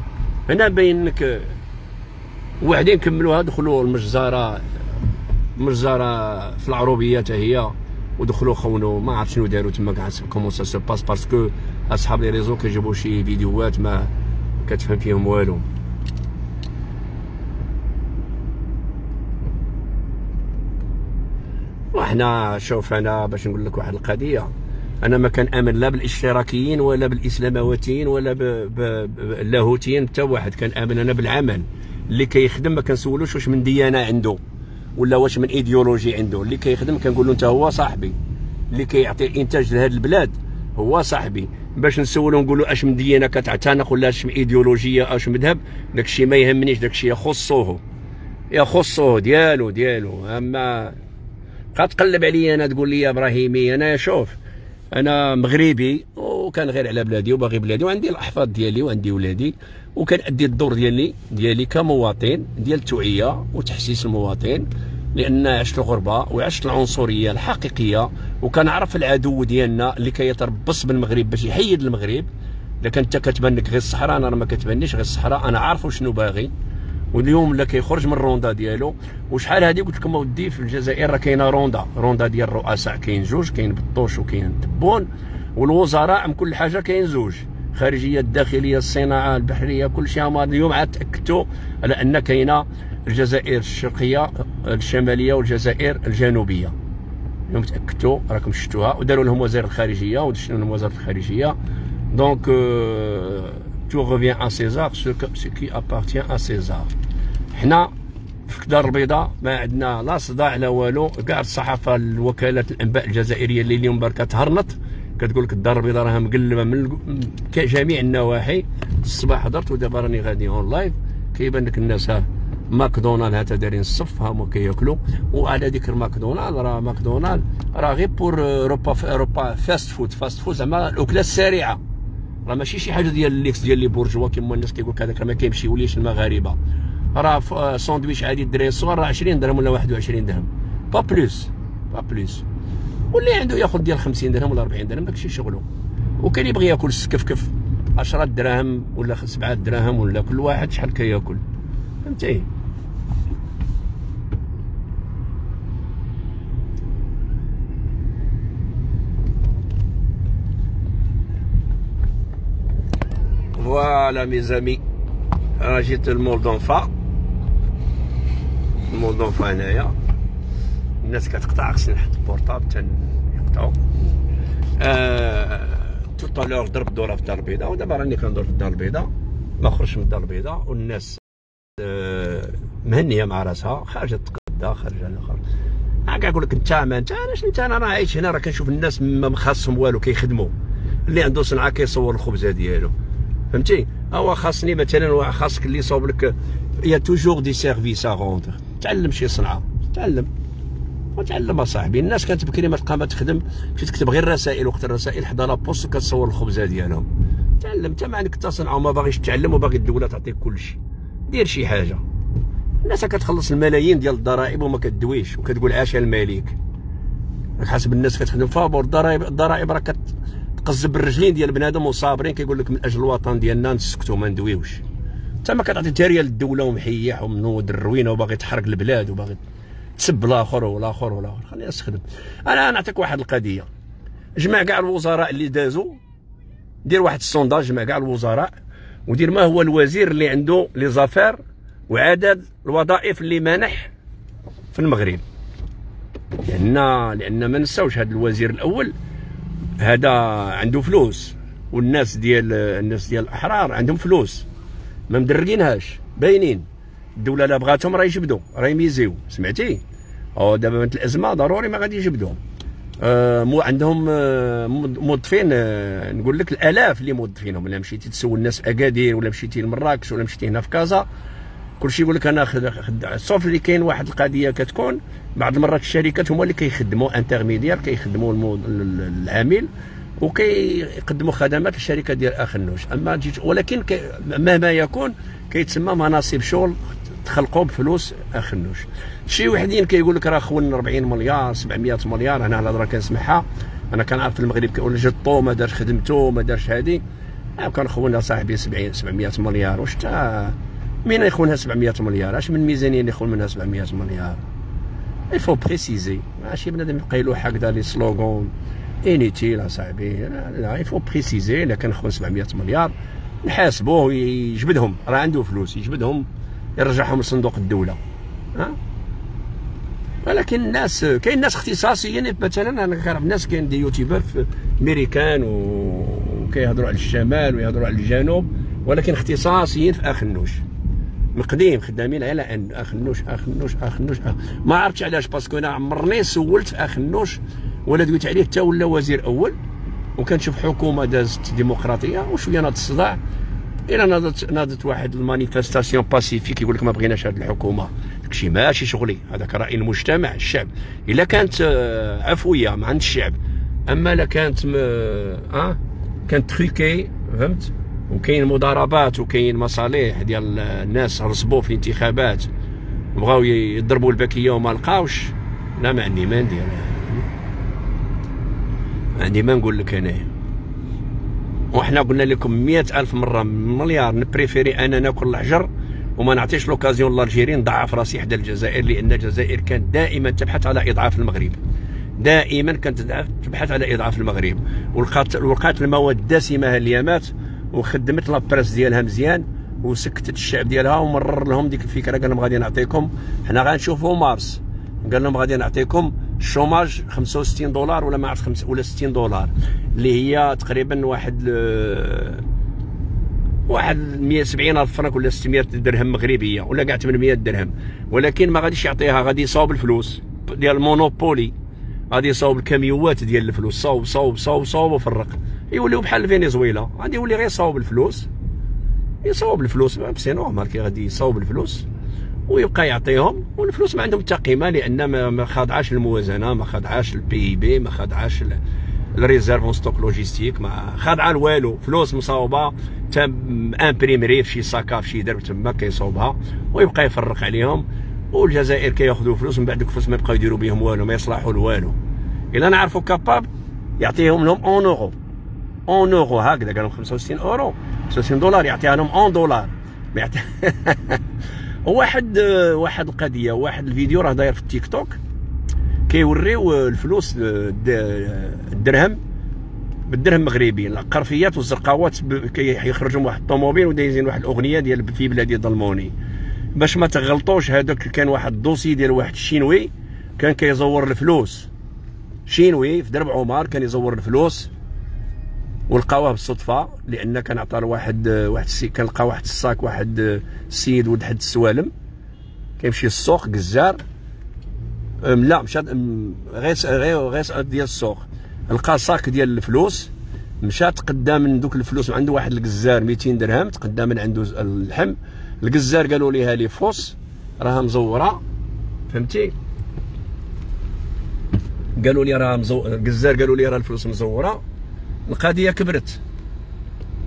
هنا باين لك وحدين كملوها دخلوا المجزرة المجزره في العروبية حتى هي ودخلوا خونوا. ما عرف شنو داروا تما كاع comment ça se passe parce que أصحاب les réseaux كيجيبوا شي فيديوهات ما كتفهم فيهم والو. وحنا شوف أنا باش نقول لك واحد القضية. أنا ما كان آمن لا بالإشتراكيين ولا بالاسلامواتيين ولا باللاهوتيين حتى واحد كان آمن أنا بالعمل. اللي كيخدم ما كنسولوش واش من ديانة عنده ولا واش من إيديولوجي عنده. اللي كيخدم كنقول له أنت هو صاحبي. اللي كيعطي إنتاج لهذه البلاد هو صاحبي. باش نسولو نقولوا اش من ديانه كتعتنق ولا اش ايديولوجية اش مذهب؟ داكشي ما يهمنيش داكشي يخصوه. يخصوه ديالو ديالو. اما تقلب عليا أنا تقول لي إبراهيمي أنا شوف أنا مغربي وكان غير على بلادي وباغي بلادي وعندي الأحفاد ديالي وعندي ولادي وكنأدي الدور ديالي ديالي كمواطن ديال التوعية وتحسيس المواطن. لأن عشت الغربة وعشت العنصرية الحقيقية وكنعرف العدو ديالنا اللي كيتربص بالمغرب باش يحيد المغرب. إذا كنت كتبان لك غير الصحراء أنا ما كتبانيش غير الصحراء أنا عارف شنو باغي. واليوم ولا كيخرج من الروندا ديالو وشحال هذه قلت لكم اودي في الجزائر راه كاينة روندا. روندا ديال الرؤساء كاين جوج كاين بالطوش وكاين تبون والوزراء من كل حاجة كاين زوج. خارجية الداخلية الصناعة البحرية كل شيء. اليوم عاد تأكدتوا على أن كاينة الجزائر الشرقية الشمالية والجزائر الجنوبية. اليوم تاكدتوا راكم شفتوها. وداروا لهم وزير الخارجية ودشنا لهم وزاره الخارجية. donc tout revient à César ce qui appartient à César حنا في الدار البيضاء ما عندنا لا صداع لا والو. كاع الصحافة الوكالات الأنباء الجزائرية اللي اليوم برك تهرنط. كتقول لك الدار البيضاء راها مقلبة من جميع النواحي. الصباح هضرت ودابا راني غادي en live كيبان لك الناس ها ماكدونالد هتا دايرين الصف هما كياكلوا. وعلى ذكر ماكدونالد راه ماكدونالد راه غير pour repas repas fast food. fast food زعما الأكلة السريعة. راه ماشي شي حاجة ديال الليكس ديال les bourgeois كيما الناس كيقول لك هذاك ما كيمشيوليش المغاربة؟ راه ساندويتش عادي دريسون راه 20 درهم ولا 21 درهم. با بلوس با بلوس. واللي عنده ياخذ ديال 50 درهم ولا 40 درهم داكشي شغلو وكان يبغي ياكل السكفكف 10 دراهم ولا 7 دراهم ولا كل واحد شحال كياكل. فهمتي voilà mes amis ها جيت المولدونفا المولدونفا هنايا الناس كتقطع خصني نحط ال portable تنقطعو آه tout à l'heure ضرب الدوره في الدار البيضاء ودابا راني كندور في الدار البيضاء ما من الدار البيضاء والناس مهنية مع راسها خارجة تتقدا خارجة الآخر. هكا يقول لك انت ما انت علاش انت أنا راه عايش هنا راه كنشوف الناس ما خاصهم والو كيخدموا. اللي عنده صنعة كيصور الخبزه ديالو فهمتي؟ هو خاصني مثلا خاصك اللي يصوب لك y a toujours des services à rendre تعلم شي صنعة. تعلم. وتعلم أصاحبي. الناس كانت بكري ما تبقى ما تخدم مشي تكتب غير رسائل وقت الرسائل حدا لابوست وكتصور الخبزه ديالهم تعلم. انت ما عندك تصنع وما باغيش تعلم وباغي الدولة تعطيك كل شيء دير شي حاجة. الناس كتخلص الملايين ديال الضرائب وما كدويش وكتقول عاش الملك. حسب الناس كتخدم فابور الضرائب الضرائب راه كتقزب بالرجلين ديال بنادم وصابرين كيقول لك من أجل الوطن ديالنا نسكتوا ما ندويوش. انت ما كتعطي تاريه للدوله ومحيح ومنود الروينه وباغي تحرق البلاد وباغي تسب الآخر والآخر والآخر. خلينا نستخدم أنا نعطيك واحد القضية. جمع كاع الوزراء اللي دازوا. دير واحد ال sondage جمع كاع الوزراء. ودير ما هو الوزير اللي عنده les affaires وعدد الوظائف اللي منح في المغرب. لأن لأن ما نساوش هذا الوزير الأول. هذا عنده فلوس والناس ديال الناس ديال الأحرار عندهم فلوس. ما مدرقينهاش باينين. الدولة لا بغاتهم راه يجبدوا راه يميزيو. سمعتي؟ أو دابا بنت الأزمة ضروري ما غادي يجبدوا آه مو عندهم آه موظفين آه نقول لك الآلاف اللي موظفينهم إلا مشيتي تسول الناس في أكادير ولا مشيتي لمراكش ولا مشيتي هنا في كازا كلشي يقول لك أنا خد صوف اللي كاين واحد القضية كتكون بعض المرات الشركات هما اللي كيخدموا انترميدير كيخدموا العامل وكيقدموا خدمات للشركة ديال اخنوش أما جيت ولكن مهما يكون كيتسمى مناصب شغل تخلقوا بفلوس اخنوش شي وحدين كيقول لك راه خون 40 مليار 700 مليار أنا الهضره كنسمعها. أنا كنعرف المغرب كيقول جطو ما دارش خدمته ما دارش هادي. كان خونا صاحبي 70 700 مليار واش تا؟ مين يخونها 700 مليار؟ أش من ميزانية اللي يخون منها 700 مليار؟ il faut préciser ماشي بنادم يبقى يلوح هكذا les slogans inutiles اصاحبي لا il faut préciser الا كان خون 700 مليار نحاسبوه ويجبدهم راه عنده فلوس يجبدهم يرجعهم لصندوق الدولة ها ولكن الناس كاين ناس اختصاصيين مثلا أنا كنعرف ناس كاين des youtubeurs في ميريكان وكيهضروا على الشمال ويهضروا على الجنوب ولكن اختصاصيين في اخنوش من قديم خدامين على أن اخنوش اخنوش اخنوش أخ... ما عرفتش علاش parce que أنا عمرني سولت في اخنوش ولا دويت عليه حتى ولا وزير أول. وكنشوف حكومة دازت ديمقراطية وشوية ناض الصداع. إلى ناضت ناضت واحد ال manifestation pacifique يقول لك ما بغيناش هذه الحكومة. داكشي ماشي شغلي. هذاك رأي المجتمع الشعب. إلا كانت آه، عفوية مع عند الشعب. أما لا كانت م... آه كانت truquée فهمت؟ وكاين مضاربات وكاين مصالح ديال الناس رسبوا في انتخابات بغاو يضربوا الباكية وما لقاوش لا ما عندي ما ندير ما عندي ما نقول لك انايا وحنا قلنا لكم مئة ألف مرة مليار ن préférer أنا ناكل الحجر وما نعطيش l'occasion à l'Algérie نضعف راسي حدا الجزائر لأن الجزائر كانت دائما تبحث على إضعاف المغرب. دائما كانت تبحث على إضعاف المغرب. ولقات المواد الدسمة اليامات وخدمت لابريس ديالها مزيان وسكتت الشعب ديالها ومرر لهم ديك الفكرة. قال لهم غادي نعطيكم حنا غنشوفوا مارس. قال لهم غادي نعطيكم الشوماج 65 دولار ولا ما عرفت ولا 60 دولار اللي هي تقريبا واحد واحد 170 ألف فرنك ولا 600 درهم مغربية ولا كاع 800 درهم. ولكن ما غاديش يعطيها غادي يصاوب الفلوس ديال ال Monopoly غادي يصاوب الكاميوات ديال الفلوس. صاوب صاوب صاوب صاوب وفرق. يوليو بحال فنزويلا غادي يولي غير يصاوب الفلوس. يصاوب الفلوس c'est normal qu'il غادي يصاوب الفلوس. ويبقى يعطيهم والفلوس ما عندهم حتى قيمه لأن ما خاضعاش الموازنة ما خاضعاش ال PIB ما خاضعاش ال réserve stock logistique ما خاضعه والو فلوس مصاوبة تم imprimerie في شي ساكا في شي درب تما كيصوبها ويبقى يفرق عليهم. والجزائر كياخذوا فلوس من بعد الفلوس ما يبقاو يديروا بهم والو ما يصلحوا لوالو إلا نعرفوا كاباب يعطيهم لهم un euro. un euro هكذا قال لهم 65 اورو. 65 دولار يعطيها لهم un dollar. واحد واحد القضية واحد الفيديو راه داير في التيك توك. كيوريو الفلوس الدرهم بالدرهم مغربي. القرفيات والزرقاوات كيخرجوا واحد الطوموبيل ودايزين واحد الأغنية ديال في بلادي ظلموني باش ما تغلطوش هذاك كان واحد ال dossier ديال واحد الشينوي كان كيزور الفلوس. شينوي في درب عمر كان يزور الفلوس ولقاوه بالصدفة لأن كان عطى واحد واحد السي كان لقى واحد الصاك واحد السيد ولد حد السوالم. كيمشي للسوق جزار لا مشى غير غير غير ديال السوق. لقى صاك ديال الفلوس مشى تقدى من دوك الفلوس عنده واحد الجزار 200 درهم تقدى من عنده اللحم. الجزار قالوا ليها لي فوس راها مزورة. فهمتي؟ قالوا لي راه مزو... الجزار قالوا لي راه الفلوس مزورة. القضية كبرت.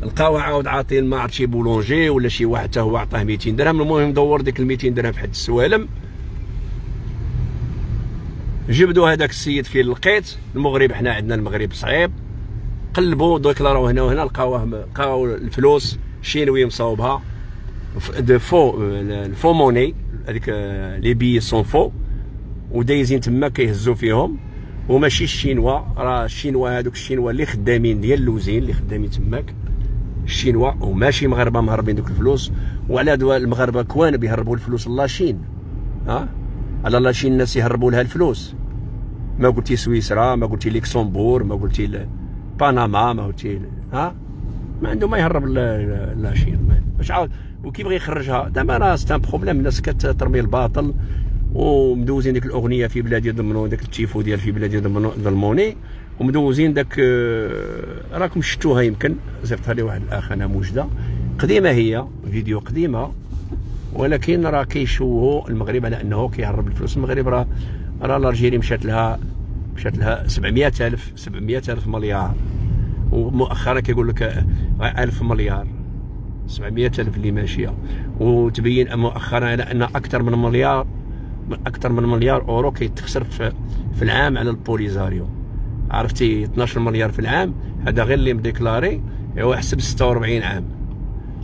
لقاو عاود عاطي ما عرفت شي بولونجي ولا شي واحد حتى هو عطاه 200 درهم. المهم دور ديك ال 200 درهم في حد السوالم. جبدوا هذاك السيد فين لقيت المغرب حنا عندنا المغرب صعيب. قلبوا ديكلاراو هنا وهنا لقاوه لقاو الفلوس شينوي مصاوبها. de faux ال fausse monnaie هذيك les billets sont faux. ودايزين تما كيهزوا فيهم. وماشي الشينوا راه الشينوا هذوك الشينوا اللي خدامين ديال اللوزين اللي خدامين تماك. الشينوا وماشي مغاربة مهربين دوك الفلوس. وعلى المغاربة كوان بيهربوا الفلوس la Chine. ها؟ على la Chine الناس يهربوا لها الفلوس ما قلتي سويسرا ما قلتي ليكسمبور ما قلتي بنما ما قلتي ها ما عنده ما يهرب la Chine باش عاود وكيبغي يخرجها دابا راه c'est un problème الناس كترمي الباطل ومدوزين ديك الاغنيه في بلادي ضمنوا داك التيفو ديال في بلادي ظلموني ومدوزين داك راكم شفتوها يمكن صيفطها لي واحد الاخ أنا موجده قديمه هي فيديو قديمه ولكن راه كيشوهوا المغرب على أنه كيهرب الفلوس المغرب. راه راه الارجيري مشات لها مشات لها 700 الف 700 ألف مليار. ومؤخرا كيقول لك 1000 مليار. 700 ألف اللي ماشية. وتبين مؤخرا على أن أكثر من مليار أكثر من مليار أورو كيتخسر في, في العام على البوليزاريو. عرفتي؟ 12 مليار في العام. هذا غير اللي مديكلاري. هو حسب 46 عام.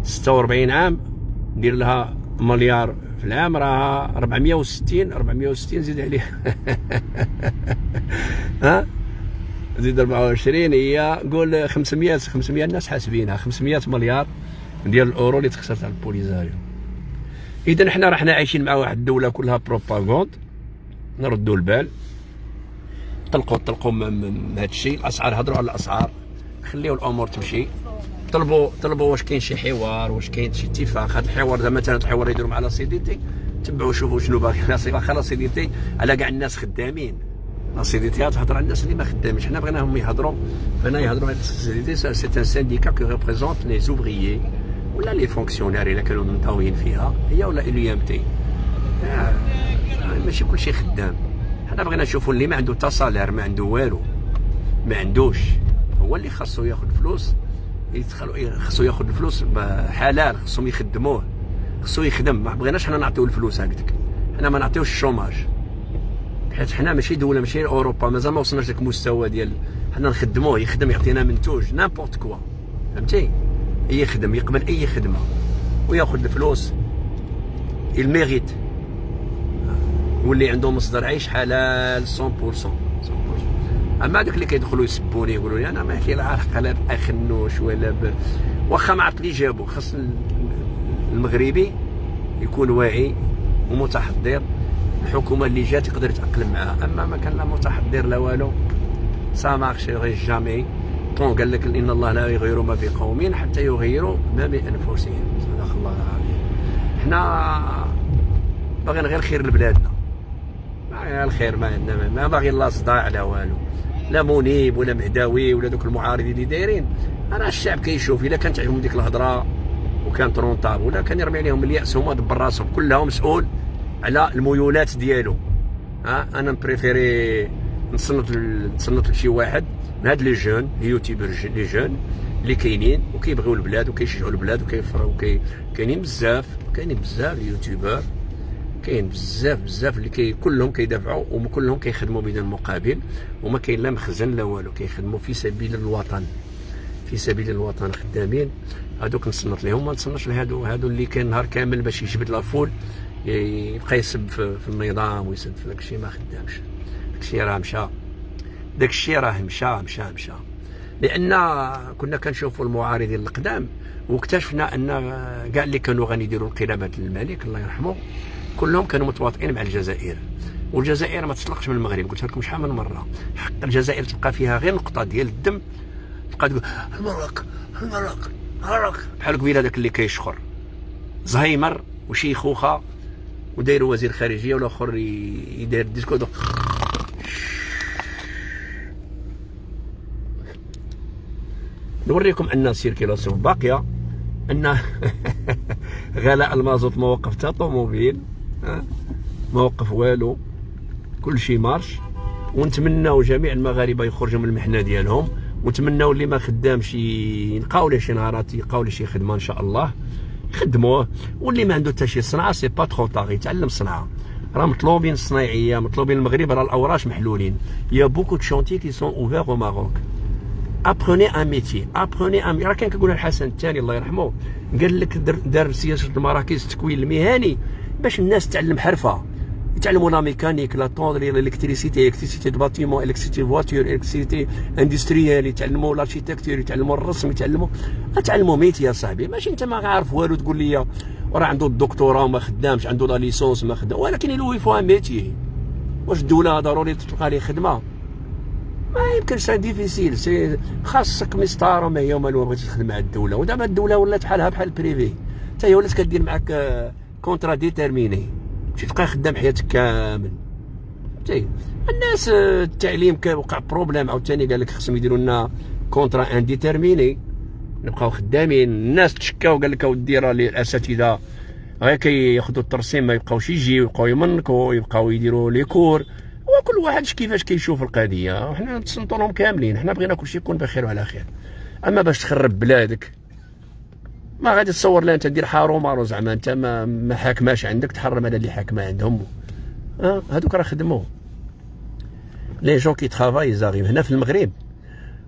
46 عام ندير لها مليار في العام راه 460 460 زيد عليه. ها؟ زيد 24 هي قول 500 500 الناس حاسبينها 500 مليار ديال الأورو اللي تخسرت على البوليزاريو. اذا حنا راحنا عايشين مع واحد الدولة كلها propagande نردوا البال. طلقوا طلقوا من هذا الشيء الأسعار هضروا على الأسعار. خليوا الأمور تمشي. طلبوا طلبوا واش كاين شي حوار واش كاين شي اتفاق. هذا الحوار زعما مثلا الحوار يديروا مع la CDT. تبعوا شوفوا شنو باغي. واخا la CDT على كاع الناس خدامين. la CDT تهضر على الناس اللي ما خدامينش. حنا بغيناهم يهضروا بغينا يهضروا على CDT c'est un syndicat qui représente les ouvriers ولا les fonctionnaires إلا كانوا منطويين فيها. هي ولا ال UMT. ماشي كلشي خدام. حنا بغينا نشوفوا اللي ما عنده تصالير ما عنده والو ما عندوش. هو اللي خاصو ياخذ فلوس يدخلوا خصو ياخذ الفلوس حلال خصهم يخدموه. خصو يخدم. ما بغيناش حنا نعطيو الفلوس هكذاك. حنا ما نعطيوش الشوماج. حيت حنا ماشي دولة ماشي أوروبا مازال ما وصلناش لك المستوى ديال حنا نخدموه يخدم يعطينا منتوج نامبورت كوا فهمتي؟ يخدم يقبل أي خدمة. وياخذ الفلوس. ال mérite واللي عنده مصدر عيش حلال 100% 100% أما هذوك اللي كيدخلوا يسبوني يقولوا لي أنا ما كاين عارف على اخنوش ولا ب... واخا ما عرفت لي جابو. خاص المغربي يكون واعي ومتحضر. الحكومة اللي جات يقدر يتأقلم معها أما ما كان لا متحضر لا والو. ça marche jamais طون قال لك إن الله لا يغير ما بقوم حتى يغيروا ما بانفسهم صدق الله العظيم. حنا باغيين غير خير لبلادنا. باغيين الخير ما عندنا. ما باغيين لا صداع لا والو. لا منيب ولا مهداوي ولا دوك المعارضين اللي دايرين. راه الشعب كيشوف إلا كانت عندهم ديك الهضرة وكانت rentable ولا كان يرمي عليهم اليأس هما دبر راسهم كلها مسؤول على الميولات ديالو. ها أنا préférer نصنت نصنت لشي واحد من هاد les jeunes youtubeurs les jeunes اللي كاينين وكيبغيو البلاد وكيشجعوا البلاد وكيفرحوا كاينين بزاف كاينين بزاف يوتيوبر. كاين بزاف بزاف اللي كي كلهم كيدافعوا وكلهم كيخدموا بدون مقابل وما كاين لا مخزن لا والو. كيخدموا في سبيل الوطن. في سبيل الوطن خدامين. هذوك نصنت لهم ما نصنتش لهادو هادو اللي كان نهار كامل باش يجبد la foule يبقى يسب في, النظام ويسب في داكشي ما خدامش. داكشي راه مشى. داكشي راه مشى مشى مشى. لأن كنا كنشوفوا المعارضين القدام واكتشفنا أن كاع اللي كانوا غادي القلابات للملك الله يرحمه. كلهم كانوا متواطئين مع الجزائر. والجزائر ما تسلقش من المغرب. قلت لكم شحال من مرة. حق الجزائر تبقى فيها غير نقطة ديال الدم. تبقى تقول المراك المراك المراك بحال قبيلة داك اللي كيشخر. زهيمر وشيخوخة ودايروا وزير خارجية والآخر يدير discours نوريكم أن ال circulation باقية. أن غلاء المازوت ما وقف حتى طوموبيل ما وقف والو. كل شيء marche. ونتمناو جميع المغاربة يخرجوا من المحنة ديالهم. ونتمناو اللي ما خدامش يلقاو ليه شي نهارات يلقاو شي خدمة إن شاء الله. يخدموه. واللي ما عنده حتى شي صنعة c'est pas trop tard يتعلم صنعة. راه مطلوبين الصنايعية مطلوبين المغرب راه الأوراش محلولين. y a beaucoup de chantiers qui sont ouverts au Maroc apprenez un métier apprenez un راه كان كيقول الحسن الثاني الله يرحمه. قال لك دار سياسه المراكز التكوين المهني باش الناس تعلم حرفة. يتعلموا la mécanique la tôlerie électricité électricité de bâtiment électricité voiture électricité industriel يتعلموا l'architecture يتعلموا الرسم يتعلموا تعلموا métier يا صاحبي. ماشي أنت ما عارف والو تقول لي راه عنده الدكتوراه وما خدامش عنده la licence ما خدام. ولكن il faut métier. واش الدولة ضروري تلقى ليه خدمة؟ ما يمكنش c'est difficile سي خاصك مسطار وما هي وما بغيتي تخدم مع الدولة. ودابا الدولة ولات بحالها بحال ال privé حتى هي ولات كدير معاك contrat déterminé تمشي تبقى خدام حياتك كامل فهمتي الناس التعليم وقع problème عاوتاني قال لك خصهم يديروا لنا contrat indéterminé نبقاو خدامين الناس تشكاو قال لك اودي راه الاساتذه غير كياخذوا الترسيم ما يبقاوش يجيو يبقاو يمنكوا يبقاو يديروا les cours وكل واحد كيفاش كيشوف القضية وحنا نتصنتوا لهم كاملين حنا بغينا كلشي يكون بخير وعلى خير اما باش تخرب بلادك ما غادي تصور لا انت دير حارو مارو زعما انت ما, ما حاكماش عندك تحرم على اللي حاكمه عندهم. آه هذوك راه خدموا les gens qui travaillent ils arrivent هنا في المغرب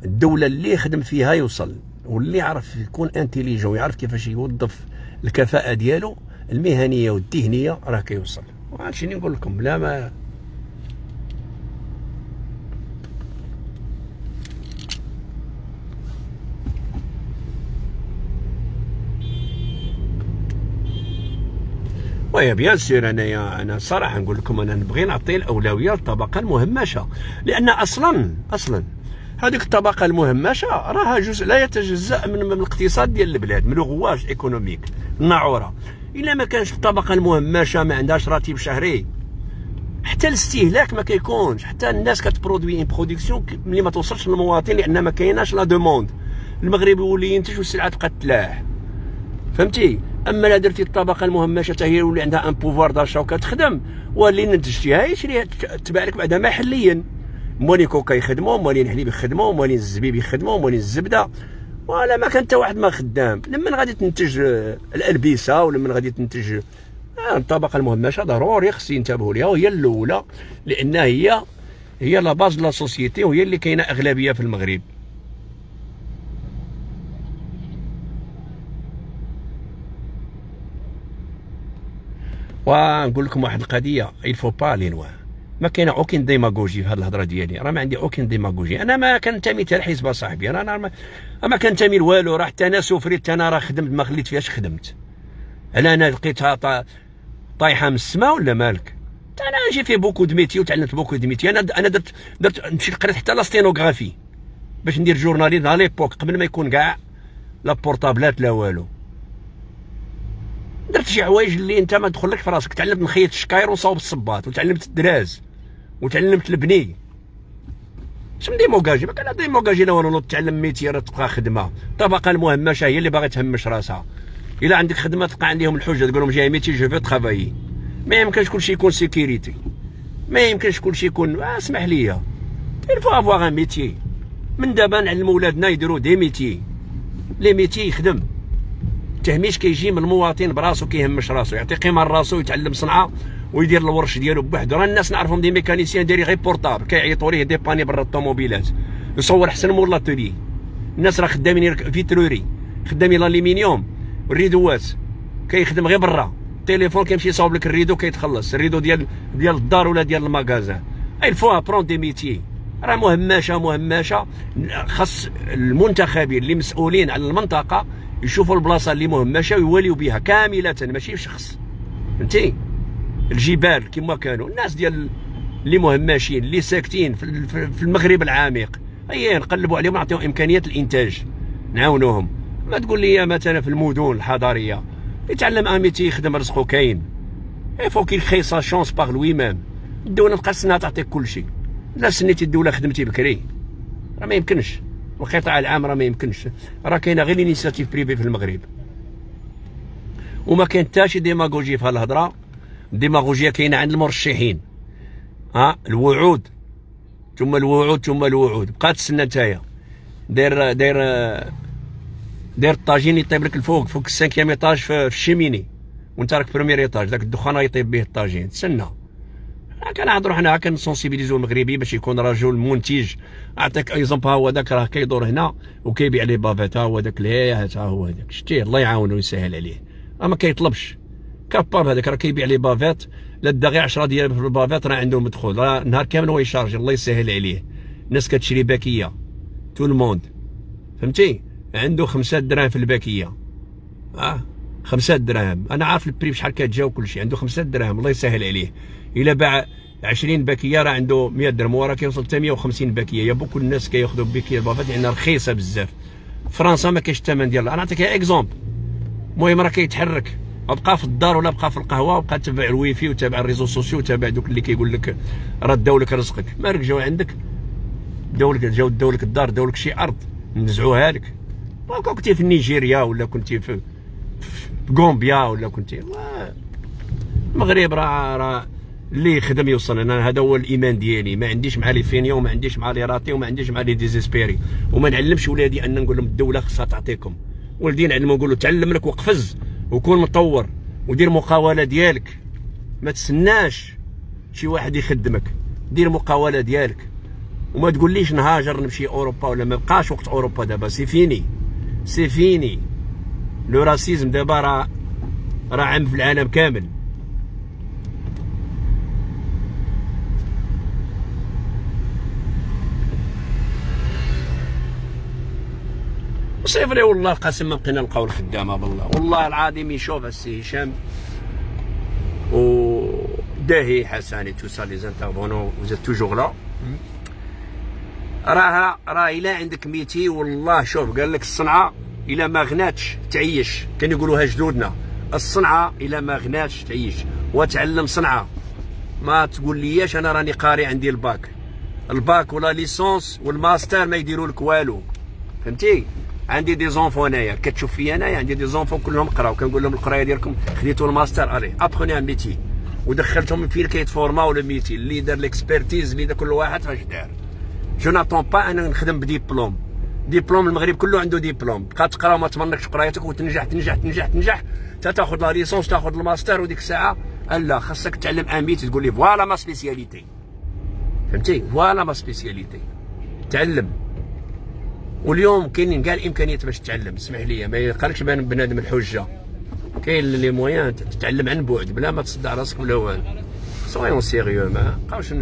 الدولة اللي يخدم فيها يوصل واللي يعرف يكون intelligent ويعرف كيفاش يوظف الكفاءة ديالو المهنية والذهنية راه كيوصل. وهادشي اللي نقول لكم؟ لا ما ويا bien sûr أنايا أنا صراحة نقول لكم أنا نبغي نعطي الأولوية للطبقه المهمشة. لأن أصلا أصلا هذيك الطبقة المهمشة راها جزء لا يتجزأ من, من الاقتصاد ديال البلاد من ال rouage économique الناعورة. إلا ما كانش الطبقة المهمشة ما عندهاش راتب شهري. حتى الاستهلاك ما كيكونش حتى الناس كت produire une production ملي ما توصلش للمواطن لأن ما كايناش la demande المغرب يولي ينتج والسلعة تبقى تلاح فهمتي؟ أما لا درتي الطبقة المهمشة هي اللي عندها un pouvoir d'achat وكتخدم واللي نتجتيها يشريها تباع لك بعدا محليا. مولين كوكا يخدموا مولين الحليب يخدموا مولين الزبيب يخدموا مولين الزبدة. ولا ما كان حتى واحد ما خدام. لمن غادي تنتج الألبسة ولمن غادي تنتج آه الطبقة المهمشة ضروري خص ينتبهوا ليها وهي الأولى لأن هي هي la base la société وهي اللي كاينة أغلبية في المغرب. ونقول لكم واحد القضية il faut pas le nier ما كاينة aucune démagogie في هذه الهضرة ديالي. راه ما عندي aucune démagogie أنا ما كنتمي حتى لحزب صاحبي. أنا ما, ما كنتمي لوالو راه حتى أنا سوفريت أنا راه خدمت ما خليت فيهاش خدمت. هل أنا لقيتها طايحة من السماء ولا مالك؟ أنا j'ai fait beaucoup de métiers وتعلمت beaucoup de métiers أنا أنا درت درت مشيت قريت حتى la sténographie باش ندير journalisme على l'époque قبل ما يكون كاع لا بورطابلات لا والو. درت شي حوايج اللي انت ما تدخلك في راسك. تعلمت نخيط الشكاير ونصاوب الصباط وتعلمت الدراز وتعلمت البني. شنو démagogie ما كان démagogie لا والو تعلم métier تبقى خدمة. الطبقه المهمشه هي اللي باغي تهمش راسها. إلا عندك خدمة تلقى عندهم الحجة تقول لهم جاي métier je veux travailler ما يمكنش كلشي يكون sécurité ما يمكنش كلشي يكون آه، اسمح لي. Il faut avoir un métier. من دابا نعلموا ولادنا يديروا des métiers le métier يخدم. التهميش كيجي من المواطن براسو كيهمش راسو. يعطي قيمة لراسو يتعلم صنعة ويدير الورش ديالو بوحدو. راه الناس نعرفهم des mécaniciens دايرين غير portable كيعيطوا ليه des pannes برا الطوموبيلات. يصور حسن مول la tôlerie الناس راه خدامين vitrerie. خدامين الالومنيوم الريدوات كيخدم غير برا. التليفون كيمشي يصاوب لك ال rideau كيتخلص. ال rideau ديال ديال الدار ولا ديال ال magasin il faut apprendre des métiers راه مهمشة مهمشة. خاص المنتخبين اللي مسؤولين على المنطقة يشوفوا البلاصة اللي مهمشه ويوليو بها كاملة ماشي بشخص. فهمتي؟ الجبال كما كانوا الناس ديال اللي مهمشين اللي ساكتين في المغرب العميق. اي نقلبوا عليهم نعطيهم إمكانيات الإنتاج نعاونوهم. ما تقول لي مثلا في المدن الحضارية يتعلم ان ميتي يخدم رزقه كاين. faut qu'il crée sa chance par lui-même الدولة تبقى تعطيك كل شيء. لا سنيتي الدولة خدمتي بكري. راه ما يمكنش. القطاع العام راه ما يمكنش. راه كاينة غير l'initiative privée في المغرب. وما كاين حتى شي démagogie في الهضره الديماغوجيه كاينة عند المرشحين. ها الوعود. ثم الوعود ثم الوعود. بقى تسنى نتايا. داير داير داير الطاجين يطيب لك الفوق. فوق ال cinquième étage في ال cheminée وانت راك premier étage. داك الدخان يطيب به الطاجين. تسنى. كنهضروا حنا كنسونسيبيليزو المغربي باش يكون رجل منتج. أعطيك exemple ها هو داك راه كيدور هنا وكيبيع les bavettes ها هو داك ليه ها هو هذاك شتيه الله يعاونه ويسهل عليه. ما كيطلبش. كابار هذاك راه كيبيع les bavettes لا دا غير 10 ديال في ال bavette راه عنده مدخول راه نهار كامل هو يشارجي الله يسهل عليه. الناس كتشري باكية. tout le monde. فهمتي؟ عنده خمسة دراهم في الباكية. آه خمسة دراهم. أنا عارف ال prix بشحال كتجا وكل شيء عنده خمسة دراهم الله يسهل عليه. الا باع 20 باكيه راه عنده 100 درهم وراه كيوصل حتى 150 باكيه y a beaucoup الناس كياخذوا باكيه ال bavettes لأن رخيصة بزاف. فرنسا ما كاينش الثمن ديالها. أنا نعطيك exemple. المهم راه كيتحرك. بقى في الدار ولا بقى في القهوة وبقى تبع الويفي وتابع ال réseaux sociaux وتابع دوك اللي كيقول لك راه داو لك رزقك مالك جاو عندك؟ داو لك جاو داو لك الدار داو لك شي أرض. نزعوها لك. كنتي في نيجيريا ولا كنتي في كومبيا ولا كنتي المغرب راه راه اللي يخدم يوصل أنا هذا هو الإيمان ديالي. ما عنديش مع les fainéants وما عنديش مع les ratés وما عنديش مع les désespérés. وما نعلمش ولادي أن نقول لهم الدولة خصها تعطيكم. ولدي نعلمو نقول له تعلم لك وقفز وكون مطور ودير مقاولة ديالك. ما تسناش شي واحد يخدمك. دير مقاولة ديالك. وما تقوليش نهاجر نمشي أوروبا ولا ما بقاش وقت أوروبا دابا. c'est fini c'est fini le racisme دابا راه راه عام في العالم كامل. c'est vrai والله القسم ما بقينا نلقاو الخدامه بالله والله العظيم يشوف السي هشام و داهي حساني tout ça les intervenants وزاد toujours là. راه راه الا عندك métier والله شوف قال لك الصنعة الا ما غناتش تعيش. كان يقولوها جدودنا. الصنعة الا ما غناتش تعيش. وتعلم صنعة. ما تقول لياش أنا راني قاري عندي الباك. الباك ولا licence وال master ما يديروا لك والو. فهمتي؟ عندي des enfants انايا كتشوف فيا انايا عندي des enfants كلهم قراو كنقول لهم القراية ديالكم خديتوا الماستر الي أبخوني ان ميتي. ودخلتهم في كيتفورماو لو ميتي اللي دار ليكسبيرتيز اللي كل واحد فاش دار جو ناتون با أنا نخدم بديبلوم. ديبلوم المغرب كله عنده ديبلوم. بقى تقرا وما تمنكش قرايتك وتنجح تنجح تنجح تنجح. حتى تاخذ لا ليسونس تاخذ الماستر وديك الساعة لا خاصك تعلم ان ميتي تقول لي فوالا ما سبيسياليتي. فهمتي؟ فوالا ما سبيسياليتي. تعلم. واليوم كاينين كاع الإمكانيات باش تتعلم اسمح لي ما يقالكش بان بنادم الحجة. كاين لي مويان تتعلم عن بعد بلا ما تصدع راسك ولا والو سويون سيريو ما بقاوش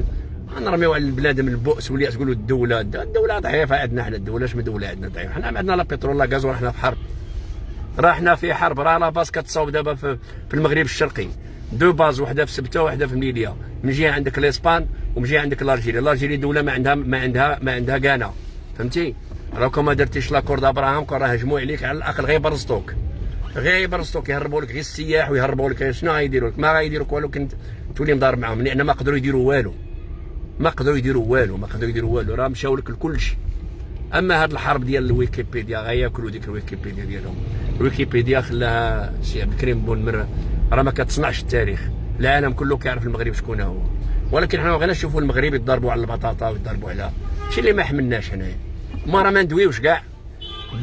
نرميو على البلاد من البؤس واللي تقولوا الدولة الدولة ضعيفة عندنا حنا الدولة اش دوله عندنا ضعيفة؟ حنا عندنا لا بترول لا غاز وحنا في حرب. راه حنا في حرب راه لا باس كتصاوب دابا في, المغرب الشرقي. دو باز وحدة في سبتة وحدة في ميليا. من جهة عندك الإسبان ومن جهة عندك الأرجيري. الأرجيري دولة ما عندها ما عندها ما عندها كانا فهمتي؟ راكم ما درتيش لاكور دابراهام راه هجموا عليك على الأقل غير برزطوك غير برزطوك يهربوا لك غير السياح ويهربوا لك شنو غيديروا لك؟ ما غيديروا لك؟ والو كنت تولي مضارب معاهم لأن ما قدروا يديروا والو. ما قدروا يديروا والو ما قدروا يديروا والو. راه مشاو لك لكلشي أما هاد الحرب ديال الويكيبيديا غياكلوا ديك الويكيبيديا ديالهم. الويكيبيديا خلاها سي عبد الكريم bon راه ما كتصنعش التاريخ. العالم كله كيعرف المغرب شكون هو. ولكن حنا ما بغيناش نشوفوا المغرب يضربوا على البطاطا ويضربوا على شي اللي ما حملناش هنايا ما راه ما ندويوش كاع.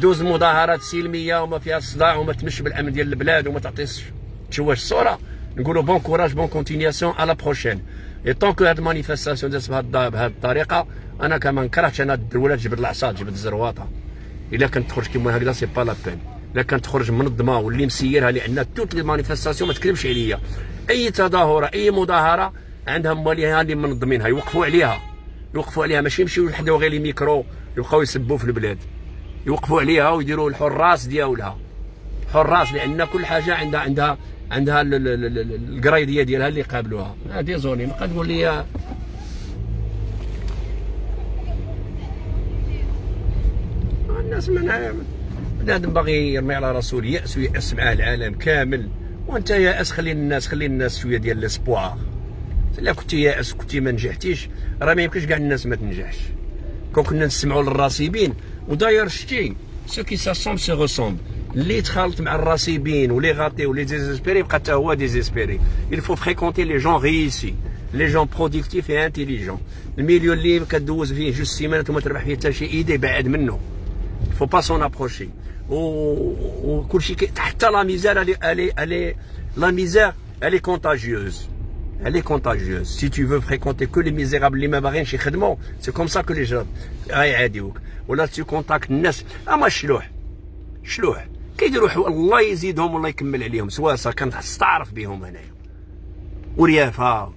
دوز مظاهرات سلمية وما فيها صداع وما تمش بالأمن ديال البلاد وما تعطيش تشوش الصورة نقولوا bon courage bonne continuation على prochaine et tant que هاد ال manifestation دازت بهاد الطريقة أنا كما نكرهتش أنا الدولة تجبد العصا تجبد الزرواطه إلا كانت تخرج كيما هكذا c'est pas la peine إلا كانت تخرج منظمه واللي مسيرها لأن toutes les manifestations ما تكذبش عليا. أي تظاهرة أي مظاهرة عندها مواليها اللي منظمينها يوقفوا عليها. يوقفوا عليها ماشي يمشيو يحدوا غير لي ميكرو يبقاو يسبوا في البلاد. يوقفوا عليها ويديروا الحراس ديالها. حراس لأن كل حاجة عندها عندها عندها القرايدية ديالها اللي قابلوها هذه زوني ما تقول لي الناس من بنادم باغي يرمي على راسو اليأس ويأس معاه العالم كامل. وأنت يائس خلي الناس خلي الناس شوية ديال ليسبوار إلا كنتي يائس كنتي ما نجحتيش راه ما يمكنش كاع الناس ما تنجحش. كون كنا نسمعوا للراسبين وداير شتي ceux qui s'assemblent se ressemblent اللي تخالط مع الراسبين و les ratés و les désespérés بقى حتى هو désespéré. Il faut fréquenter les gens réussis. Les gens productifs et intelligents. ال milieu اللي كدوز فيه جوج سيمانات وما تربح فيه حتى شي idée بعد منه. Faut pas s'en approcher. وكل شيء حتى la misère elle est elle est لا ميزير الي كونتاجيوز elle est contagieuse. Si tu veux fréquenter que les misérables اللي ما باغيينش يخدموا c'est comme ça que les gens غيعاديوك ولا tu contactes الناس اما شلوح شلوح كيديروا الله يزيدهم والله يكمل عليهم سواسه كنستعرف بهم هنايا وريافه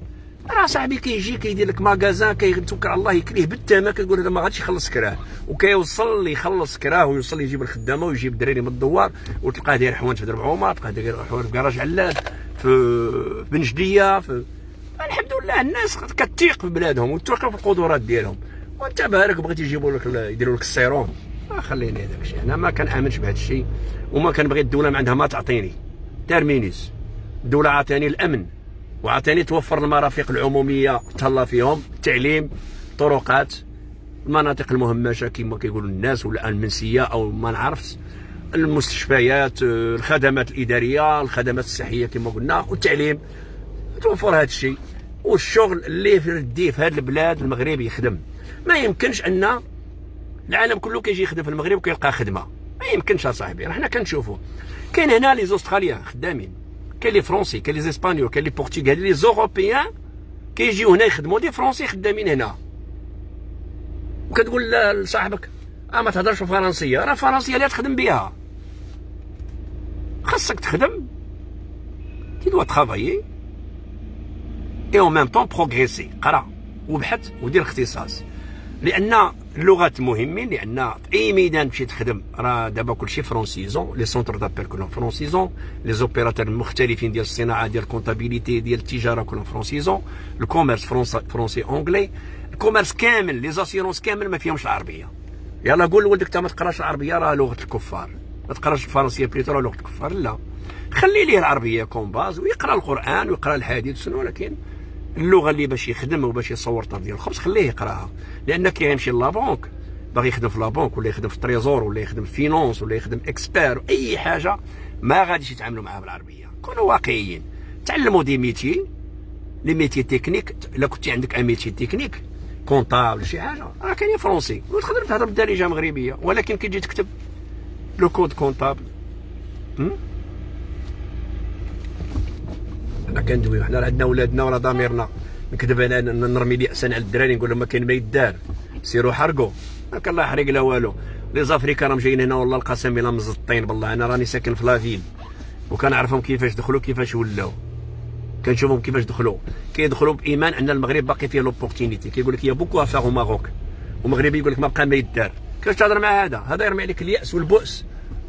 راه صاحبي كيجي كيدير لك ماغازان كيتوكل على الله يكليه بالتمه كيقول هذا ما غاديش يخلص كراه وكيوصل يخلص كراه ويوصل يجيب الخدامه ويجيب الدراري من الدوار وتلقاه داير حوانت في درب عمر تلقاه داير حوانت في كراج علاد في بن جديه في الحمد لله الناس كتيق في بلادهم وتوقف في القدرات ديالهم. وانت بارك بغيتي يجيبوا لك يديروا لك السيروم. آه، خليني هذاك الشيء. أنا ما كنأمنش بهذا الشيء وما كنبغي الدولة ما عندها ما تعطيني. ترمينيس. الدولة عطاني الأمن وعطاني توفر المرافق العمومية تهلا فيهم التعليم طرقات المناطق المهمشه كما كيقولوا الناس ولا المنسيه أو ما نعرفش. المستشفيات الخدمات الإدارية الخدمات الصحية كما قلنا والتعليم. توفر هذا الشيء. والشغل اللي في في هذه البلاد المغرب يخدم. ما يمكنش أن العالم كله كيجي يخدم في المغرب وكيلقى خدمة. ما يمكنش أصاحبي. حنا كنشوفوا كاين هنا les Australiens خدامين. كاين les Français كاين les Espagnols كاين les Portugais les Européens كيجيو هنا يخدموا des Français خدامين هنا. وكتقول لصاحبك آه ما تهضرش فرنسية. راه الفرنسيه اللي تخدم بها خاصك تخدم. tu dois travailler et au même temps progresser قرا وبحث ودير اختصاص لأن اللغات مهمين لأن في أي ميدان تمشي تخدم راه دابا كلشي francisants les centres d'appel كلهم francisants les opérateurs المختلفين ديال الصناعة ديال ال comptabilité ديال التجارة كلهم francisants ال commerce français anglais ال commerce كامل les assurances كامل ما فيهمش العربية. يلا قول لولدك انت ما تقراش العربية راه لغة الكفار. ما تقراش الفرنسية plutôt لغه الكفار لا. خلي ليه العربية comme base ويقرأ القرآن ويقرأ الحديث ولكن اللغة اللي باش يخدم وباش يصور طرد ديال الخبز خليه يقرأها. لأن كي يمشي la banque باغي يخدم في la banque ولا يخدم في ال trésor ولا يخدم في finance ولا يخدم expert اي حاجة ما غاديش يتعاملوا معاه بالعربية. كونوا واقعيين. تعلموا des métiers les métiers techniques. الا كنتي عندك un métier technique comptable شي حاجة. راه كاين français وتقدر تهضر بالدارجه مغربية ولكن كي تجي تكتب le code comptable حنا كندويو حنا عندنا ولادنا ولا ضميرنا. نكذب أنا نرمي الياس على الدراري نقول لهم ما كاين ما يدار. سيروا حرقوا. كان الله يحرق لا والو. les Africains راهم جايين هنا والله القسم إلا مزطين بالله. أنا راني ساكن في la ville وكنعرفهم كيفاش دخلوا كيفاش ولاو. كنشوفهم كيفاش دخلوا. كيدخلوا بإيمان أن المغرب باقي فيه l'opportunité كيقول لك y a beaucoup à faire au Maroc ومغربي يقول لك ما بقى ما يدار. كيفاش تهضر مع هذا؟ هذا يرمي عليك اليأس والبؤس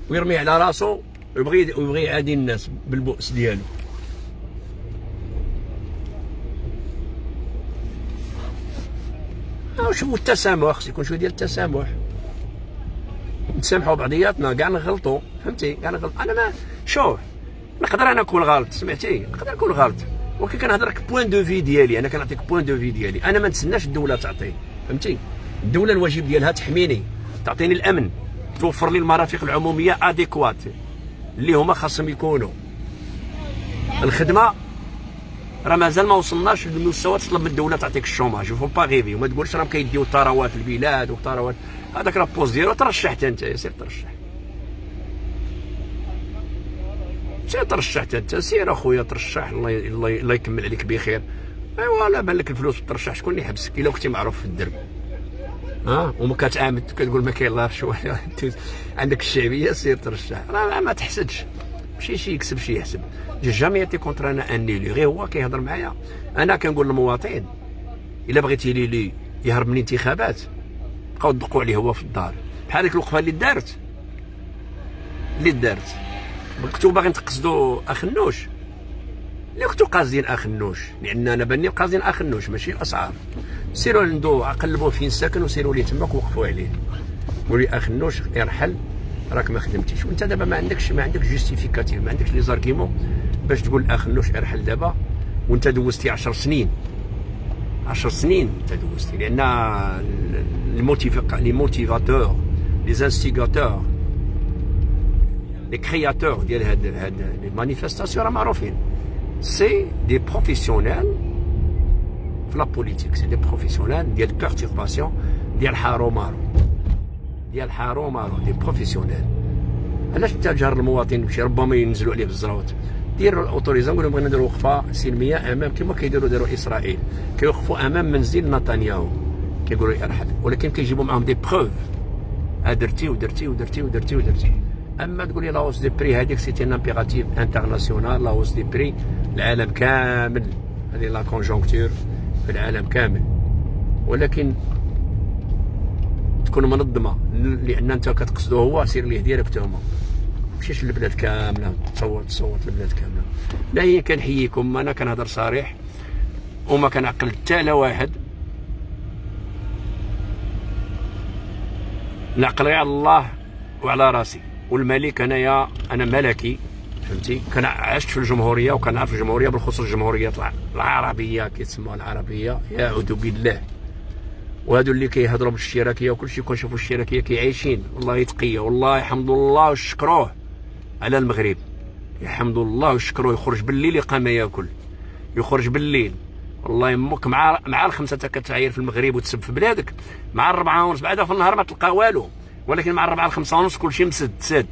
ويرمي على راسو ويبغي ويبغي يعادي الناس بالبؤس ديالو. شوفوا التسامح خص يكون شوية ديال التسامح. نتسامحوا بعضياتنا كاع نغلطوا فهمتي؟ كاع نغلط. أنا ما شوف نقدر أنا نكون غلط سمعتي؟ نقدر نكون غلط. ولكن كنهضر لك point de vue ديالي أنا كنعطيك point de vue ديالي. أنا ما نتسناش الدولة تعطي فهمتي؟ الدولة الواجب ديالها تحميني. تعطيني الأمن. توفر لي المرافق العمومية adéquates اللي هما خاصهم يكونوا. الخدمة راه مازال ما وصلناش للمستوى تطلب من الدولة تعطيك ال chômage. فو با غيفي وما تقولش راهم كيديو ثروات البلاد وثروات هذاك راه poste ديالو ترشحت أنت. سير ترشح. سير ترشحت أنت. سير أخويا ترشح. الله الله يكمل عليك بخير. أيوا لا بان لك الفلوس ترشح شكون اللي يحبسك؟ إلا كنتي معروف في الدرب. ها؟ وما كتعامل كتقول ما كاين لا عندك الشعبيه سير ترشح. راه ما تحسدش. ماشي شي يكسب شي يحسب. jamais été contre أنا un élu غير هو كيهضر معايا. أنا كنقول للمواطن إلا بغيتي لي يهرب من الانتخابات بقاو تدقوا عليه هو في الدار. بحال ديك الوقفة اللي دارت. اللي دارت. كنتو باغيين تقصدوا اخنوش اللي كنتو قاصدين اخنوش لأن أنا بني قاصدين اخنوش ماشي الأسعار. سيروا عندو قلبوا فين ساكن وسيروا ليه تماك وقفوا عليه. قولي اخنوش يرحل راك ما خدمتيش. وأنت دابا ما عندكش ما عندكش justificatif ما عندكش les arguments باش تقول اخنوش إرحل دابا وأنت دوزتي 10 سنين. 10 سنين أنت دوزتي لأن les motivateurs les instigateurs les créateurs ديال هاد هاد les manifestations راه معروفين. c'est des professionnels في la politique c'est des professionnels ديال perturbation ديال حارو مارو ديال حارو مارو des professionnels علاش انت جار المواطن يمشي ربما ينزلوا عليه بالزراوت دير autorisation نقول لهم نديروا وقفه سلميه امام كما كيديروا داروا اسرائيل كيوقفوا امام منزل نتنياهو كيقولوا ارحل ولكن كيجيبوا معاهم des preuves درتي ودرتي ودرتي ودرتي ودرتي اما تقول لي la hausse des prix هذيك c'est un impératif international la hausse des prix العالم كامل هذه la conjoncture في العالم كامل. ولكن تكون منظمة لأن أنت كتقصدو هو سير ليه ديالك تهمه مشيش للبلاد كاملة تصوت تصوت البلاد كاملة. لا هي كنحييكم أنا كنهضر صريح وما كنعقل حتى لا واحد. نعقل غير على الله وعلى راسي. والملك أنايا أنا ملكي. فهمتي؟ كان عشت في الجمهورية وكنعرف الجمهورية بالخصوص الجمهورية العربية كيتسموها العربية يعوذ بالله. وهادو اللي كيهضروا بالاشتراكية وكل شيء كنشوفوا الاشتراكية كيعيشين. والله يتقيه والله يحمد الله وشكروه على المغرب. يحمد الله وشكروه يخرج بالليل يقام ياكل يخرج بالليل. والله يمك مع مع الخمسة كتعاير في المغرب وتسب في بلادك. مع الربعة ونص بعدا في النهار ما تلقى والو. ولكن مع الربعة الخمسة ونص كلشي مسد سد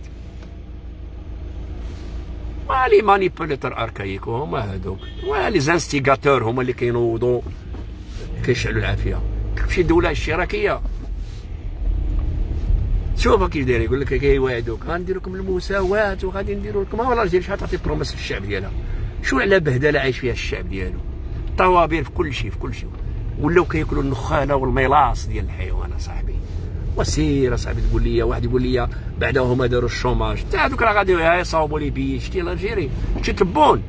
les manipulateurs archaïques هما هذوك و les instigateurs هما اللي كينوضوا كيشعلوا العافيه تمشي دوله اشتراكيه شوف كيف داير يقول لك كيوعدوك غندير لكم المساواه وغادي نديروا لكم والله ديال شحال تعطي promesses للشعب ديالها شو على بهدله عايش فيها الشعب ديالو طوابير في كل شيء في كل شيء ولاو كياكلوا النخاله وال mélasse ديال الحيوان صاحبي وسير اصاحبي تقول لي واحد يقول لي بعدا هما داروا ال chômage. حتى هذوك راه غادي يصاوبوا لي بي شتي Algérie شتي تبون؟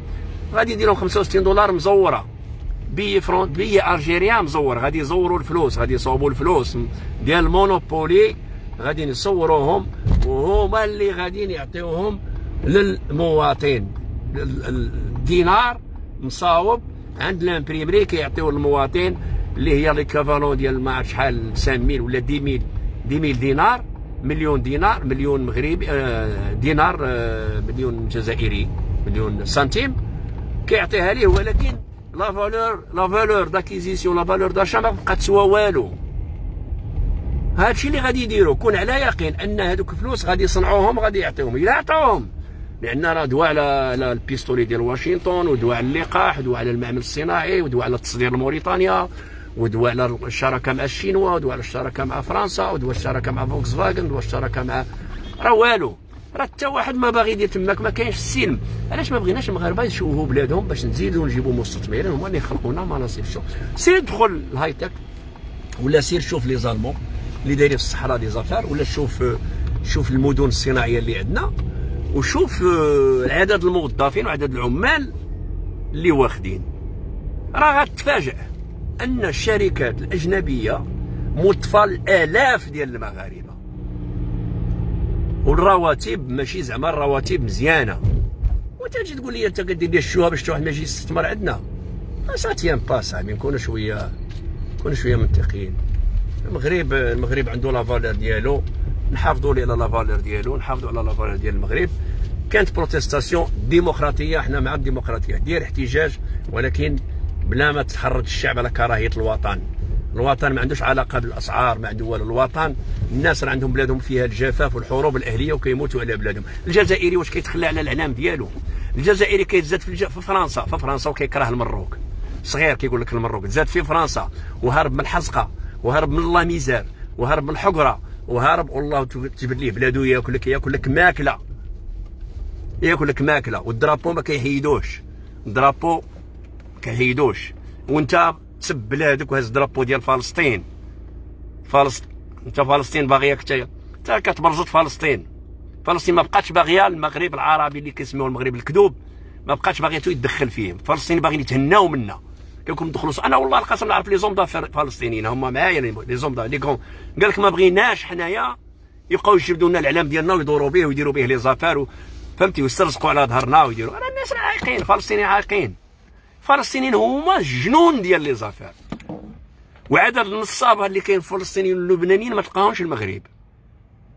غادي يديروا 65 دولار مزورة. بي فرونت billet algérien مزور. غادي يزوروا الفلوس غادي يصاوبوا الفلوس. ديال ال Monopoly غادي يصوروهم وهما اللي غاديين يعطيوهم للمواطن. الدينار مصاوب عند l'imprimerie كيعطيو للمواطن اللي هي l'équivalent ديال ما عرف شحال 5000 ولا 10000 10000 دينار مليون دينار مليون مغربي آه، دينار آه، مليون جزائري مليون سنتيم. كيعطيها ليه؟ ولكن la valeur la valeur d'acquisition la valeur d'achat ما بقات تسوى والو. هادشي اللي غادي يديروا كون على يقين أن هذوك الفلوس غادي يصنعوهم غادي يعطيوهم إلا عطاوهم لأن راه دواء على ال pistolet ديال واشنطن ودواء على اللقاح ودواء على المعمل الصناعي ودواء على التصدير لموريتانيا على الشراكة مع الشينوا ودواء على الشراكة مع فرنسا ودواء الشراكة مع فولكس فاجن ودواء الشراكة مع راه والو. راه حتى واحد ما باغي يدير تماك ما كاينش السلم. علاش ما بغيناش المغاربة يشوهوا بلادهم باش نزيدوا نجيبوا مستثمرين هما اللي يخلقوا لنا مناصب الشغل سير دخل ال high-tech ولا سير شوف les Allemands اللي دايرين في الصحراء des affaires ولا شوف شوف المدن الصناعية اللي عندنا وشوف عدد الموظفين وعدد العمال اللي واخدين. راه غتفاجئ. أن الشركات الأجنبية موظفة الالاف ديال المغاربة. والرواتب ماشي زعما الرواتب مزيانة. وانت تجي تقول لي أنت كدير لي الشوهه باش واحد ما يجي يستثمر عندنا ça tient pas صاحبي نكونوا شوية نكونوا شوية منطقيين. المغرب المغرب عنده la valeur ديالو. نحافظوا على la valeur ديالو نحافظوا على la valeur ديال المغرب. كانت protestation ديمقراطيه إحنا مع الديمقراطية. دير احتجاج ولكن بلا ما تحرض الشعب على كراهيه الوطن. الوطن ما عندوش علاقة بالأسعار ما عنده والو. الوطن الناس راه عندهم بلادهم فيها الجفاف والحروب الأهلية وكيموتوا على بلادهم. الجزائري واش كيتخلى على الاعلام ديالو؟ الجزائري كيتزاد في, الج... في فرنسا. في فرنسا وكيكره المروك. صغير كيقول لك المروك. تزاد في فرنسا. وهرب من الحزقة. وهرب من الله ميزار وهرب من الحقرة. وهرب والله تجبد ليه بلادو ياكل لك ياكل لك ماكلة. ياكل لك ماكلة. والدرابو ما كيحيدوش. الدرابو ما كيحيدوش وانت تسب بلادك وهز درابو ديال فلسطين. فلسطين انت فلسطين باغيك انت كتبرزط فلسطين. فلسطين ما بقاتش باغية المغرب العربي اللي كيسميوه المغرب الكذوب ما بقاتش باغيتو يتدخل فيهم. فلسطين باغيين يتهناو منا. كيكون ندخلوا أنا والله القسم نعرف لي زومدا فلسطينيين هما معايا لي زومدا. لي كون قال لك ما بغيناش حنايا يبقاو يجبدوا لنا الاعلام ديالنا ويدوروا به ويديروا به لي زافار فهمتي ويسترزقوا على ظهرنا ويديروا. راه الناس عايقين الفلسطينيين عايقين. الفلسطينيين هما الجنون ديال لي زافار وعدد النصابه اللي كاين الفلسطينيين واللبنانيين ما تلقاهمش المغرب.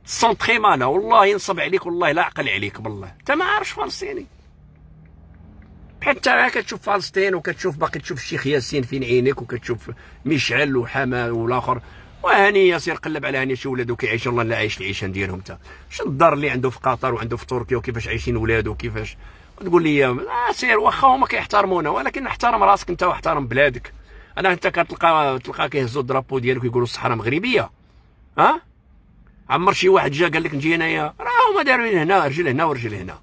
سون مالا والله ينصب عليك والله لا عقل عليك بالله. أنت ما عارفش فلسطيني. حتى كتشوف فلسطين وكتشوف باقي تشوف الشيخ ياسين فين عينيك وكتشوف مشعل وحما والآخر. وهاني سير قلب على هاني شي ولادو كيعيش الله لا عايش العيشان ديالهم انت شنو الدار اللي عنده في قطر وعنده في تركيا وكيفاش عايشين ولادو وكيفاش؟ تقول لي آه سير واخا هما كيحترمونا ولكن احترم راسك انت واحترم بلادك. أنا أنت كتلقى تلقى كيهزوا الدرابو ديالك ويقولوا الصحراء مغربية. ها؟ عمر شي واحد جا قال لك نجي هنايا. راه هما داروا هنا رجل هنا ورجل هنا.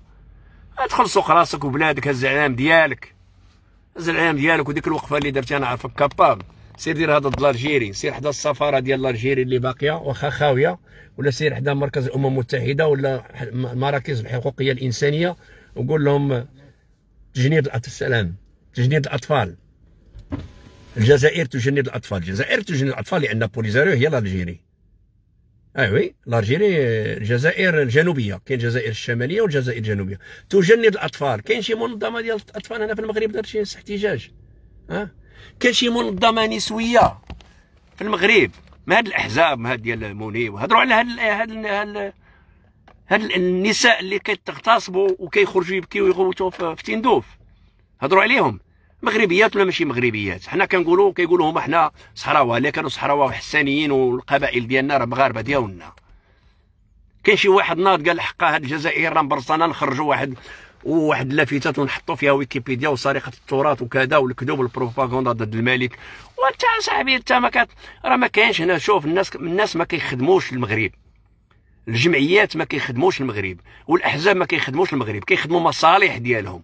ادخل سوق راسك وبلادك هز العلام ديالك. هز العلام ديالك وديك الوقفة اللي درتي أنا عارفك كاباب. سير دير حدا l'Algérie سير حدا السفارة ديال l'Algérie اللي باقية واخا خاوية ولا سير حدا مركز الأمم المتحدة ولا مراكز الحقوقية الإنسانية وقول لهم تجنيد السلام تجنيد الأطفال. الجزائر تجند الأطفال. الجزائر تجند الأطفال لأن بوليزاريو هي l'Algérie آه oui l'Algérie الجزائر الجنوبية. كاين الجزائر الشمالية والجزائر الجنوبية. تجند الأطفال. كاين شي منظمة ديال الأطفال هنا في المغرب دارت شي احتجاج ها؟ كاين شي منظمة نسوية في المغرب. ما هاد الأحزاب هاد ديال موني وهضروا على هاد هاد هاد النساء اللي كيتغتصبوا وكيخرجوا يبكيو ويغوتوا في تندوف هضروا عليهم. مغربيات ولا ماشي مغربيات؟ حنا كنقولوا كيقولوا هما حنا صحراوة اللي كانوا صحراوة حسانيين والقبائل ديالنا راه مغاربه ديالنا. كاين شي واحد ناض قال حقا هاد الجزائر راه مبرصانه نخرجوا واحد وواحد اللافتات ونحطوا فيها ويكيبيديا وسرقة التراث وكذا والكذوب والبروباغندا ضد الملك. وانت صاحبي انت ما كات راه ما كاينش هنا. شوف الناس الناس ما كيخدموش المغرب الجمعيات ما كيخدموش المغرب والأحزاب ما كيخدموش المغرب كيخدموا مصالح ديالهم.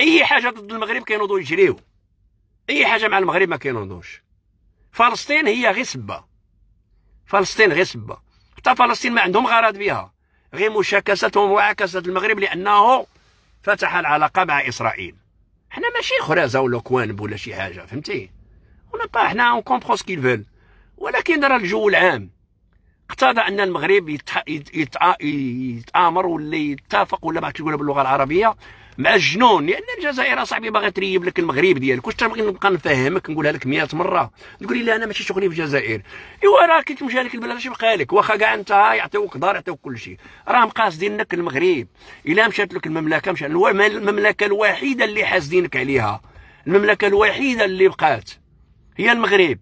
أي حاجة ضد المغرب كينوضوا يجريو. أي حاجة مع المغرب ما كينوضوش. فلسطين هي غير سبة. فلسطين غير سبة. حتى فلسطين ما عندهم غرض بها. غير مشاكسه ومعاكسه المغرب لأنه فتح العلاقة مع إسرائيل. حنا ماشي خرازة ولا كوانب ولا شي حاجة فهمتي؟ ونا حنا on comprend ce qu'ils veulent ولكن راه الجو العام. اقتضى أن المغرب يتآمر ولا يتفق ولا ما تقولها باللغة العربية مع الجنون لأن الجزائر اصاحبي باغي تريب لك المغرب ديالك. واش تبغي نبقى نفهمك نقولها لك 100 مرة؟ تقول لي لا أنا ماشي شغلي في الجزائر. إيوا راه كي تمشي لك البلاد اش يبقى لك. واخا كاع أنت يعطيوك دار يعطيوك كل شيء راه مقاصدينك المغرب. إلا مشات لك المملكة مشى المملكة الوحيدة اللي حاسدينك عليها. المملكة الوحيدة اللي بقات. هي المغرب.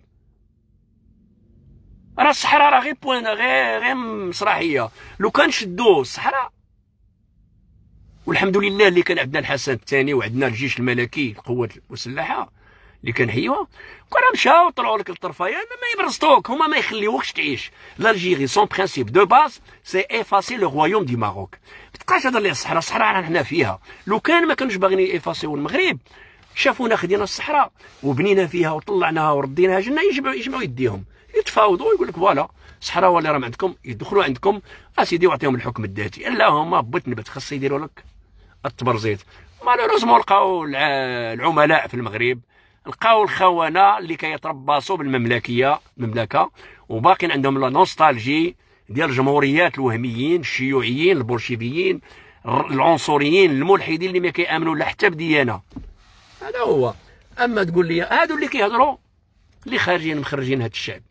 راه الصحراء راه غير بوان غير غير مسرحية. لو كان شدوه الصحراء والحمد لله اللي كان عندنا الحسن الثاني وعندنا الجيش الملكي القوات المسلحه اللي كان حيوة كنا مشاو طلعوا لك الطرفايه ما يبرزطوك هما ما يخليوكش تعيش. l'Algérie son principe de base c'est effacer le royaume du Maroc ما تبقاش تهضر لي الصحراء الصحراء رانا حنا فيها. لو كان ما كانوش باغيين ي effacer و المغرب شافونا خدينا الصحراء وبنينا فيها وطلعناها ورديناها جنا يجمعوا يديهم. يتفاوضوا ويقول لك voilà صحراء ولا راهم عندكم يدخلوا عندكم. اسيدي وعطيهم الحكم الذاتي. إلا هما بغيت نبت خاص يديروا لك. التبرزيط malheureusement لقاو العملاء في المغرب لقاو الخونة اللي كيتربصوا بالمملكية المملكه وباقين عندهم la nostalgie ديال الجمهوريات الوهميين الشيوعيين البولشيفيين العنصريين الملحدين اللي ما كيآمنوا لا حتى بديانه هذا هو. أما تقول لي هادو اللي كيهضروا اللي خارجين مخرجين هذا الشعب.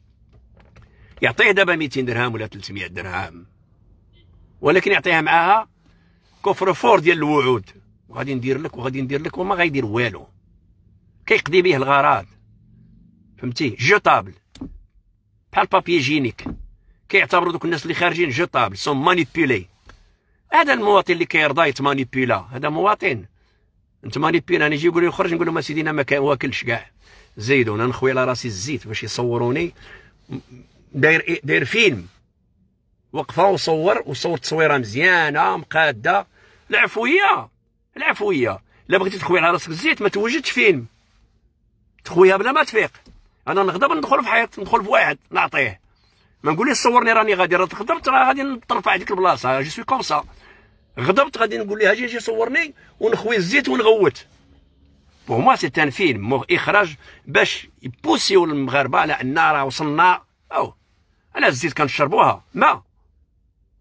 يعطيه دابا 200 درهم ولا 300 درهم. ولكن يعطيها معاها coffre-fort ديال الوعود. وغادي ندير لك وغادي ندير لك وما غايدير والو. كيقضي به الغرض. فهمتي؟ jetables بحال papier hygiénique كيعتبروا دوك الناس اللي خارجين jetables sont manipulés هذا المواطن اللي كيرضى يت manipuler. هذا مواطن. انت manipulé. أنا يجي يقول لي خرج نقول لهم سيدي أنا ما واكلش كاع. زيدون أنا نخوي على راسي الزيت باش يصوروني. داير داير فيلم. وقفة وصور وصور تصويرة مزيانة مقادة. العفويه العفويه لا بغيتي تخوي على راسك الزيت ما توجدش فيلم. تخويها بلا ما تفيق. أنا نغضب ندخل في حيط ندخل في واحد نعطيه. ما نقوليش صورني راني غادي غضبت راه غادي نطرف هذيك البلاصة. je suis comme ça غضبت غادي نقول لها أجي أجي صورني ونخوي الزيت ونغوت. pour moi c'est un film إخراج باش ي pousser و المغاربة على ان راه وصلنا. أو. على الزيت كنشربوها. ما؟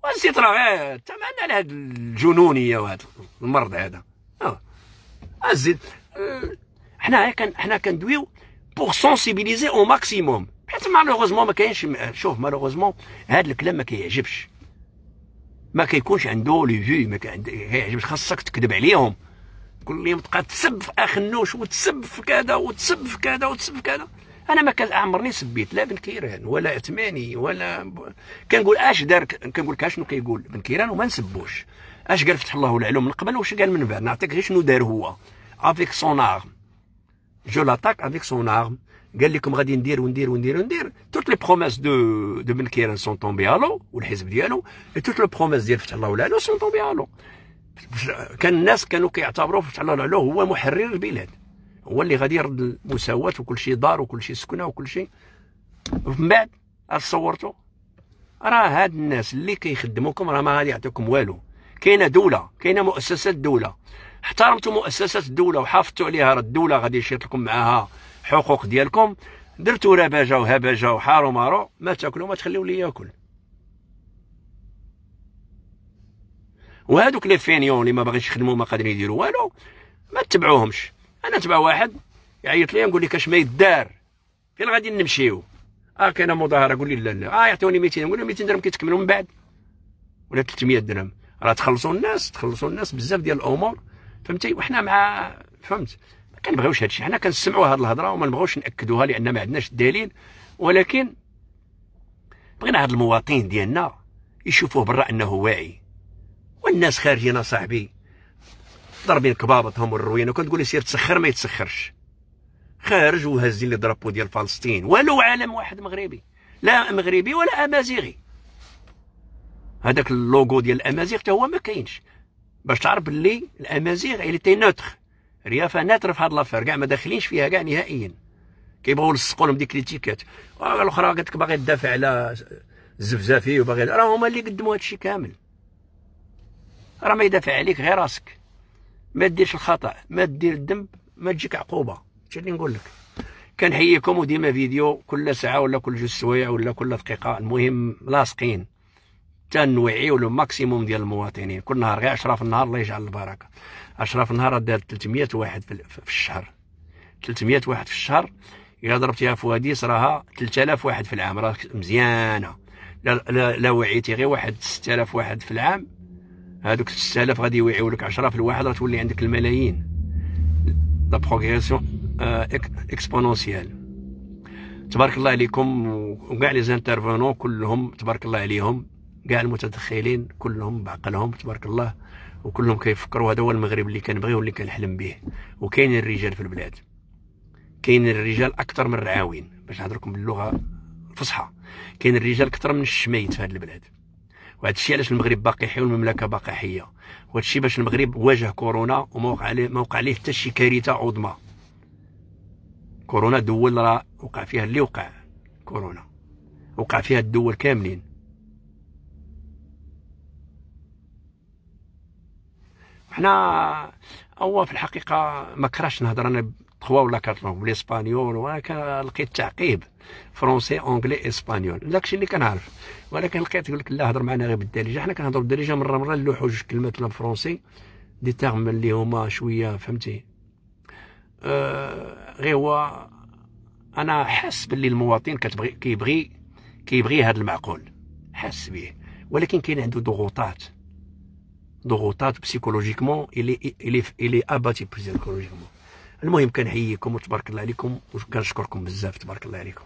والزيت راه تمام على هاد الجنونيه وهذا المرض هذا. آه. الزيت حنا كان حنا كندويو pour sensibiliser au maximum حيت malheureusement ما كاينش شوف malheureusement هذا الكلام ما كيعجبش. ما كيكونش عنده l'effet ما كيعجبش. خاصك تكذب عليهم. كل يوم تبقى تسب في أخنوش وتسب في كذا وتسب في كذا وتسب في كذا. أنا ما كان عمرني سبيت لا بن كيران ولا عثماني ولا كنقول أش دار كنقول لك اشنو كيقول بن كيران وما نسبوش. أش قال فتح الله ولعلو من قبل واش قال من بعد؟ نعطيك غير شنو دار هو. avec son arme je l'attaque avec son arme قال لكم غادي ندير وندير وندير وندير. toutes les promesses de de بن كيران sont tombées à l'eau والحزب ديالو toutes les promesses ديال فتح الله ولعلو sont tombées à l'eau كان الناس كانوا كيعتبروه فتح الله ولعلو هو محرر البلاد. هو اللي غادي يرد المساواة وكل شيء دار وكل شيء سكنة وكل شيء من بعد صورتوا راه هاد الناس اللي كيخدموكم راه ما غادي يعطيكم والو. كاينة دولة كاينة مؤسسات دولة. احترمتوا مؤسسات الدولة وحافظتوا عليها راه الدولة غادي يشيط لكم معاها حقوق ديالكم. درتوا رباجه وهبجه وحارو مارو ما تاكلوا ما تخليو لي ياكل. وهذوك لي فينيون اللي ما باغيش يخدموا ما قادرين يديروا والو ما تتبعوهمش. أنا نتبع واحد يعيط لي نقول لك اش ما يدار. فين غادي نمشيو؟ آه كاينة مظاهرة قول لي لا لا. آه يعطوني 200 نقول لهم 200 درهم كيتكملوا من بعد. ولا 300 درهم. راه تخلصوا الناس تخلصوا الناس بزاف ديال الأمور. فهمتي؟ وحنا مع فهمت. ما كنبغيوش هادشي. حنا كنسمعوا هاد الهضرة وما نبغوش نأكدوها لأن ما عندناش الدليل. ولكن بغينا هاد المواطن ديالنا يشوفوه برا أنه واعي. والناس خارجين صاحبي. ضاربين كبابطهم والروينه كنت تقول سير تسخر ما يتسخرش. خارج وهازين لي درابو ديال فلسطين. ولو علم واحد مغربي. لا مغربي ولا أمازيغي. هذاك اللوغو ديال الأمازيغ حتى هو ما كاينش. باش تعرف باللي الأمازيغ اللي تي نوتر ريافة ناتر في هاد لافير كاع ما داخلينش فيها كاع نهائيا. كيبغيو يلصقوا لهم ديك l'étiquette الأخرى قالت لك باغي تدافع على الزفزافي وباغي راه هما اللي قدموا هادشي كامل. راه ما يدافع عليك غير راسك. ما ديرش الخطأ ما دير الذنب ما تجيك عقوبة. هادشي اللي نقول لك؟ كنحييكم وديما فيديو كل ساعة ولا كل جوج سوايع ولا كل دقيقة. المهم لاصقين. تنوعيو le maximum ديال المواطنين. كل نهار غير 10 في النهار الله يجعل البركة. 10 في النهار دار 300 واحد في الشهر. 300 واحد في الشهر. إلا ضربتيها في وا dix راها 3000 واحد في العام. راه مزيانة. لا, لا وعيتي غير واحد 6000 واحد في العام. هذوك 6000 غادي يوعيو لك 10 في الواحد راه تولي عندك الملايين. la progression exponentielle تبارك الله عليكم وكاع les intervenants كلهم تبارك الله عليهم كاع المتدخلين كلهم بعقلهم تبارك الله وكلهم كيفكروا. هذا هو المغرب اللي كنبغيه واللي كنحلم به. وكاين الرجال في البلاد. كاين الرجال أكثر من الرعاوين باش نهضر لكم باللغة الفصحى. كاين الرجال أكثر من الشميت في هذه البلاد. وهذا الشيء علاش المغرب باقي حي والمملكة باقي حية. وهذا الشيء باش المغرب واجه كورونا وما وقع عليه ما وقع عليه حتى شي كارثة عظمى. كورونا دول راه وقع فيها اللي وقع. كورونا. وقع فيها الدول كاملين. حنا هو في الحقيقة ما كراش نهضر أنا trois ولا quatre بالاسبانيول ولكن لقيت تعقيب. français anglais espagnol. داكشي اللي كنعرف. ولكن لقيت يقول لك لا هضر معنا غير بالدارجة. حنا كنهضروا بالدارجة مرة مرة نلوحوا جوج كلمات بال français des termes اللي هما شوية فهمتي؟ آه غير هو أنا حاس باللي المواطن كتبغي كيبغي كيبغي هذا المعقول. حاس به ولكن كاين عنده ضغوطات ضغوطات psychologiquement il est il est il est abattu psychologiquement المهم كنحييكم وتبارك الله عليكم وكنشكركم بزاف تبارك الله عليكم.